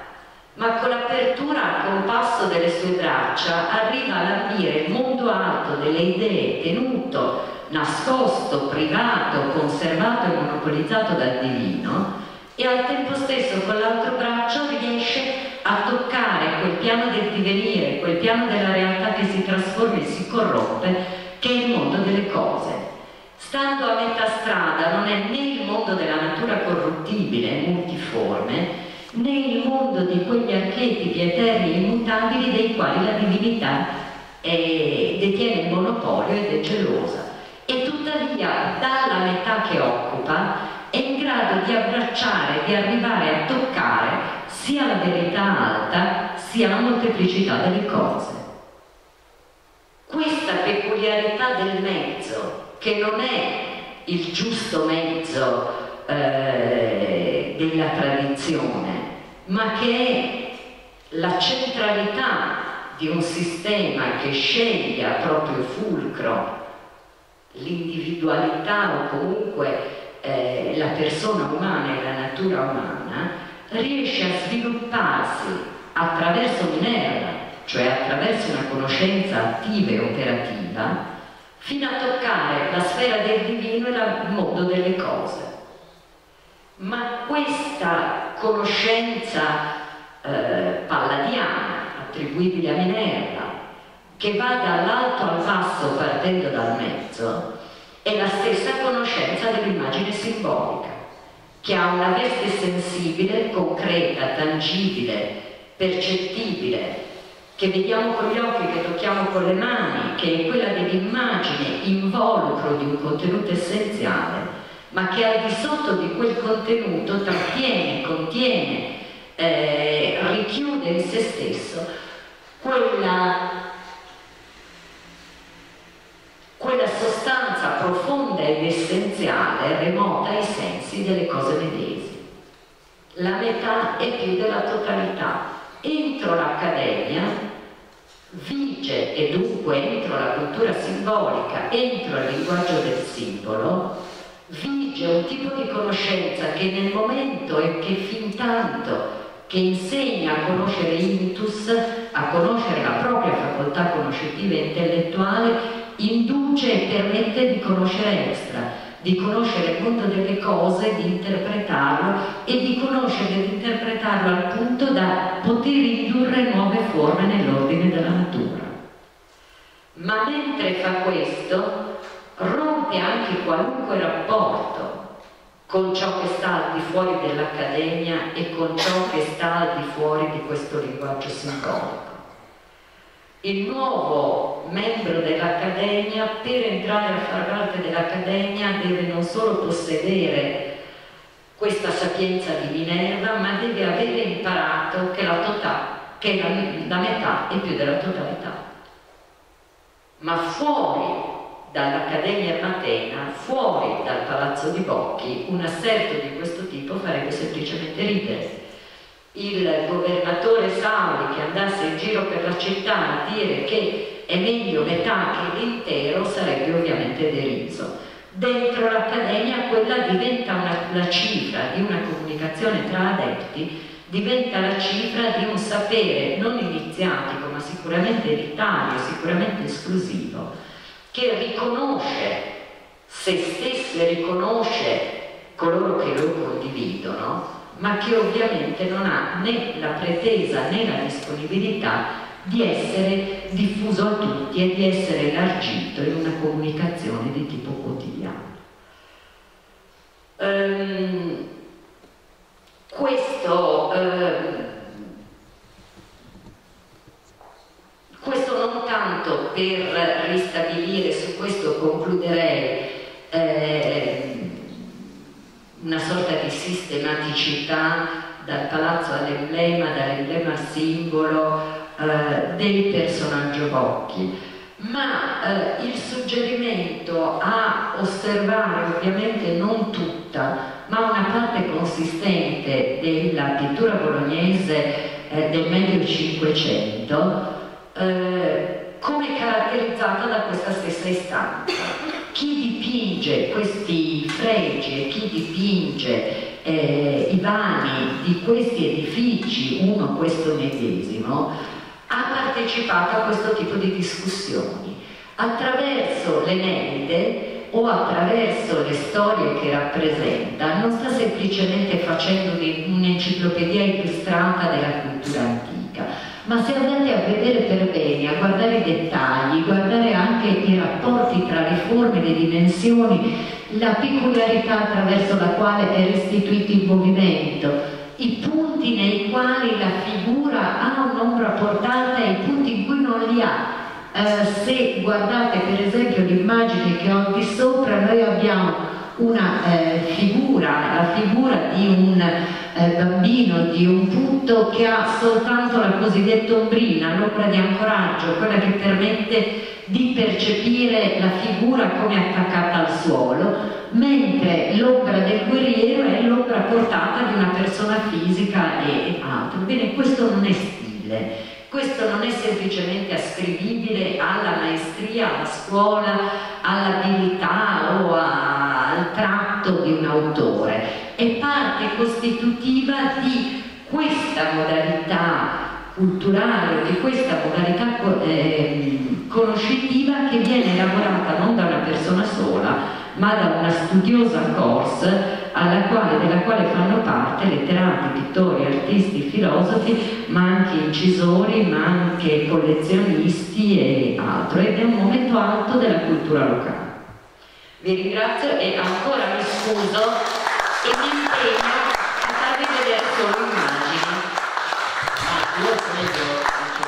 ma con l'apertura al compasso delle sue braccia arriva a lambire il mondo alto delle idee tenuto, nascosto, privato, conservato e monopolizzato dal divino e al tempo stesso con l'altro braccio riesce a toccare quel piano del divenire, quel piano della realtà che si trasforma e si corrompe, che è il mondo delle cose. Stando a metà strada non è né il mondo della natura corruttibile, multiforme, né il mondo di quegli archetipi eterni e immutabili dei quali la divinità è, detiene il monopolio ed è gelosa. E tuttavia dalla metà che occupa è in grado di abbracciare, di arrivare a toccare sia la verità alta sia la molteplicità delle cose. Questa peculiarità del mezzo, che non è il giusto mezzo eh, della tradizione, ma che è la centralità di un sistema che sceglie proprio fulcro l'individualità o comunque eh, la persona umana e la natura umana, riesce a svilupparsi attraverso Minerva, cioè attraverso una conoscenza attiva e operativa, fino a toccare la sfera del divino e il mondo delle cose. Ma questa conoscenza eh, palladiana, attribuibile a Minerva, che va dall'alto al basso partendo dal mezzo, è la stessa conoscenza dell'immagine simbolica, che ha una veste sensibile, concreta, tangibile, percettibile, che vediamo con gli occhi, che tocchiamo con le mani, che è quella dell'immagine involucro di un contenuto essenziale, ma che al di sotto di quel contenuto trattiene, contiene, eh, richiude in se stesso quella quella sostanza profonda ed essenziale remota ai sensi delle cose medesime. La metà è più della totalità. Entro l'accademia vige e dunque entro la cultura simbolica, entro il linguaggio del simbolo, vige un tipo di conoscenza che nel momento e che fin tanto che insegna a conoscere intus, a conoscere la propria facoltà conoscitiva e intellettuale, induce e permette di conoscere extra, di conoscere il mondo delle cose, di interpretarlo e di conoscere ed interpretarlo al punto da poter indurre nuove forme nell'ordine della natura. Ma mentre fa questo, rompe anche qualunque rapporto con ciò che sta al di fuori dell'Accademia e con ciò che sta al di fuori di questo linguaggio simbolico il nuovo membro dell'Accademia per entrare a far parte dell'Accademia deve non solo possedere questa sapienza di Minerva, ma deve avere imparato che la, totà, che la, la metà è più della totalità. Ma fuori dall'Accademia Matena, fuori dal Palazzo di Bocchi, un asserto di questo tipo farebbe semplicemente ridere il governatore Sauri che andasse in giro per la città a dire che è meglio metà che l'intero sarebbe ovviamente deriso. Dentro l'Accademia quella diventa una, la cifra di una comunicazione tra adepti, diventa la cifra di un sapere non iniziatico ma sicuramente elitario, sicuramente esclusivo, che riconosce se stesso e riconosce coloro che lo condividono ma che ovviamente non ha né la pretesa né la disponibilità di essere diffuso a tutti e di essere elargito in una comunicazione di tipo quotidiano. Um, questo, uh, questo non tanto per ristabilire, su questo concluderei, eh, una sorta di sistematicità dal palazzo all'emblema, dall'emblema al simbolo eh, del personaggio Bocchi, ma eh, il suggerimento a osservare ovviamente non tutta, ma una parte consistente della pittura bolognese eh, del medio Cinquecento, eh, come caratterizzata da questa stessa istanza chi dipinge questi fregi e chi dipinge eh, i vani di questi edifici, uno questo medesimo, ha partecipato a questo tipo di discussioni. Attraverso l'Eneide o attraverso le storie che rappresenta, non sta semplicemente facendo un'enciclopedia illustrata della cultura antica, ma se andate a vedere per bene, a guardare i dettagli, guardare anche i rapporti tra le forme, le dimensioni, la peculiarità attraverso la quale è restituito il movimento, i punti nei quali la figura ha un'ombra portata e i punti in cui non li ha. Eh, se guardate per esempio l'immagine che ho di sopra, noi abbiamo una eh, figura, la figura di un eh, bambino, di un punto che ha soltanto la cosiddetta ombrina, l'ombra di ancoraggio, quella che permette di percepire la figura come attaccata al suolo, mentre l'ombra del guerriero è l'ombra portata di una persona fisica e altro. Bene, questo non è stile. Questo non è semplicemente ascrivibile alla maestria, alla scuola, all'abilità o a, al tratto di un autore, è parte costitutiva di questa modalità culturale, di questa modalità eh, conoscitiva che viene elaborata non da una persona sola, ma da una studiosa corse quale, della quale fanno parte letterati, pittori, artisti, filosofi, ma anche incisori, ma anche collezionisti e altro. Ed è un momento alto della cultura locale. Vi ringrazio e ancora mi scuso e mi impegno a farvi vedere solo immagini. Ah, io credo che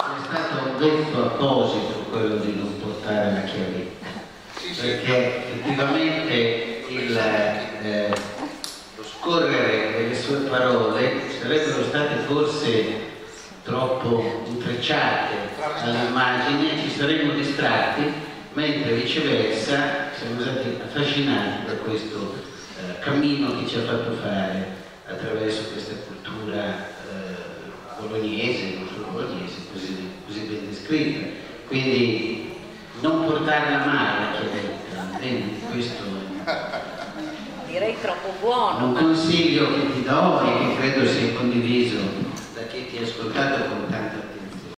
sia stato un detto apposito quello di non portare la chiavetta perché effettivamente il, eh, lo scorrere delle sue parole sarebbero state forse troppo intrecciate all'immagine, ci saremmo distratti, mentre viceversa siamo stati affascinati da questo eh, cammino che ci ha fatto fare attraverso questa cultura eh, bolognese, non solo bolognese, così, così ben descritta. Quindi non portarla mai la chiavetta, bene, questo <laughs> direi troppo buono. Un consiglio che ti do e che credo sia condiviso da chi ti ha ascoltato con te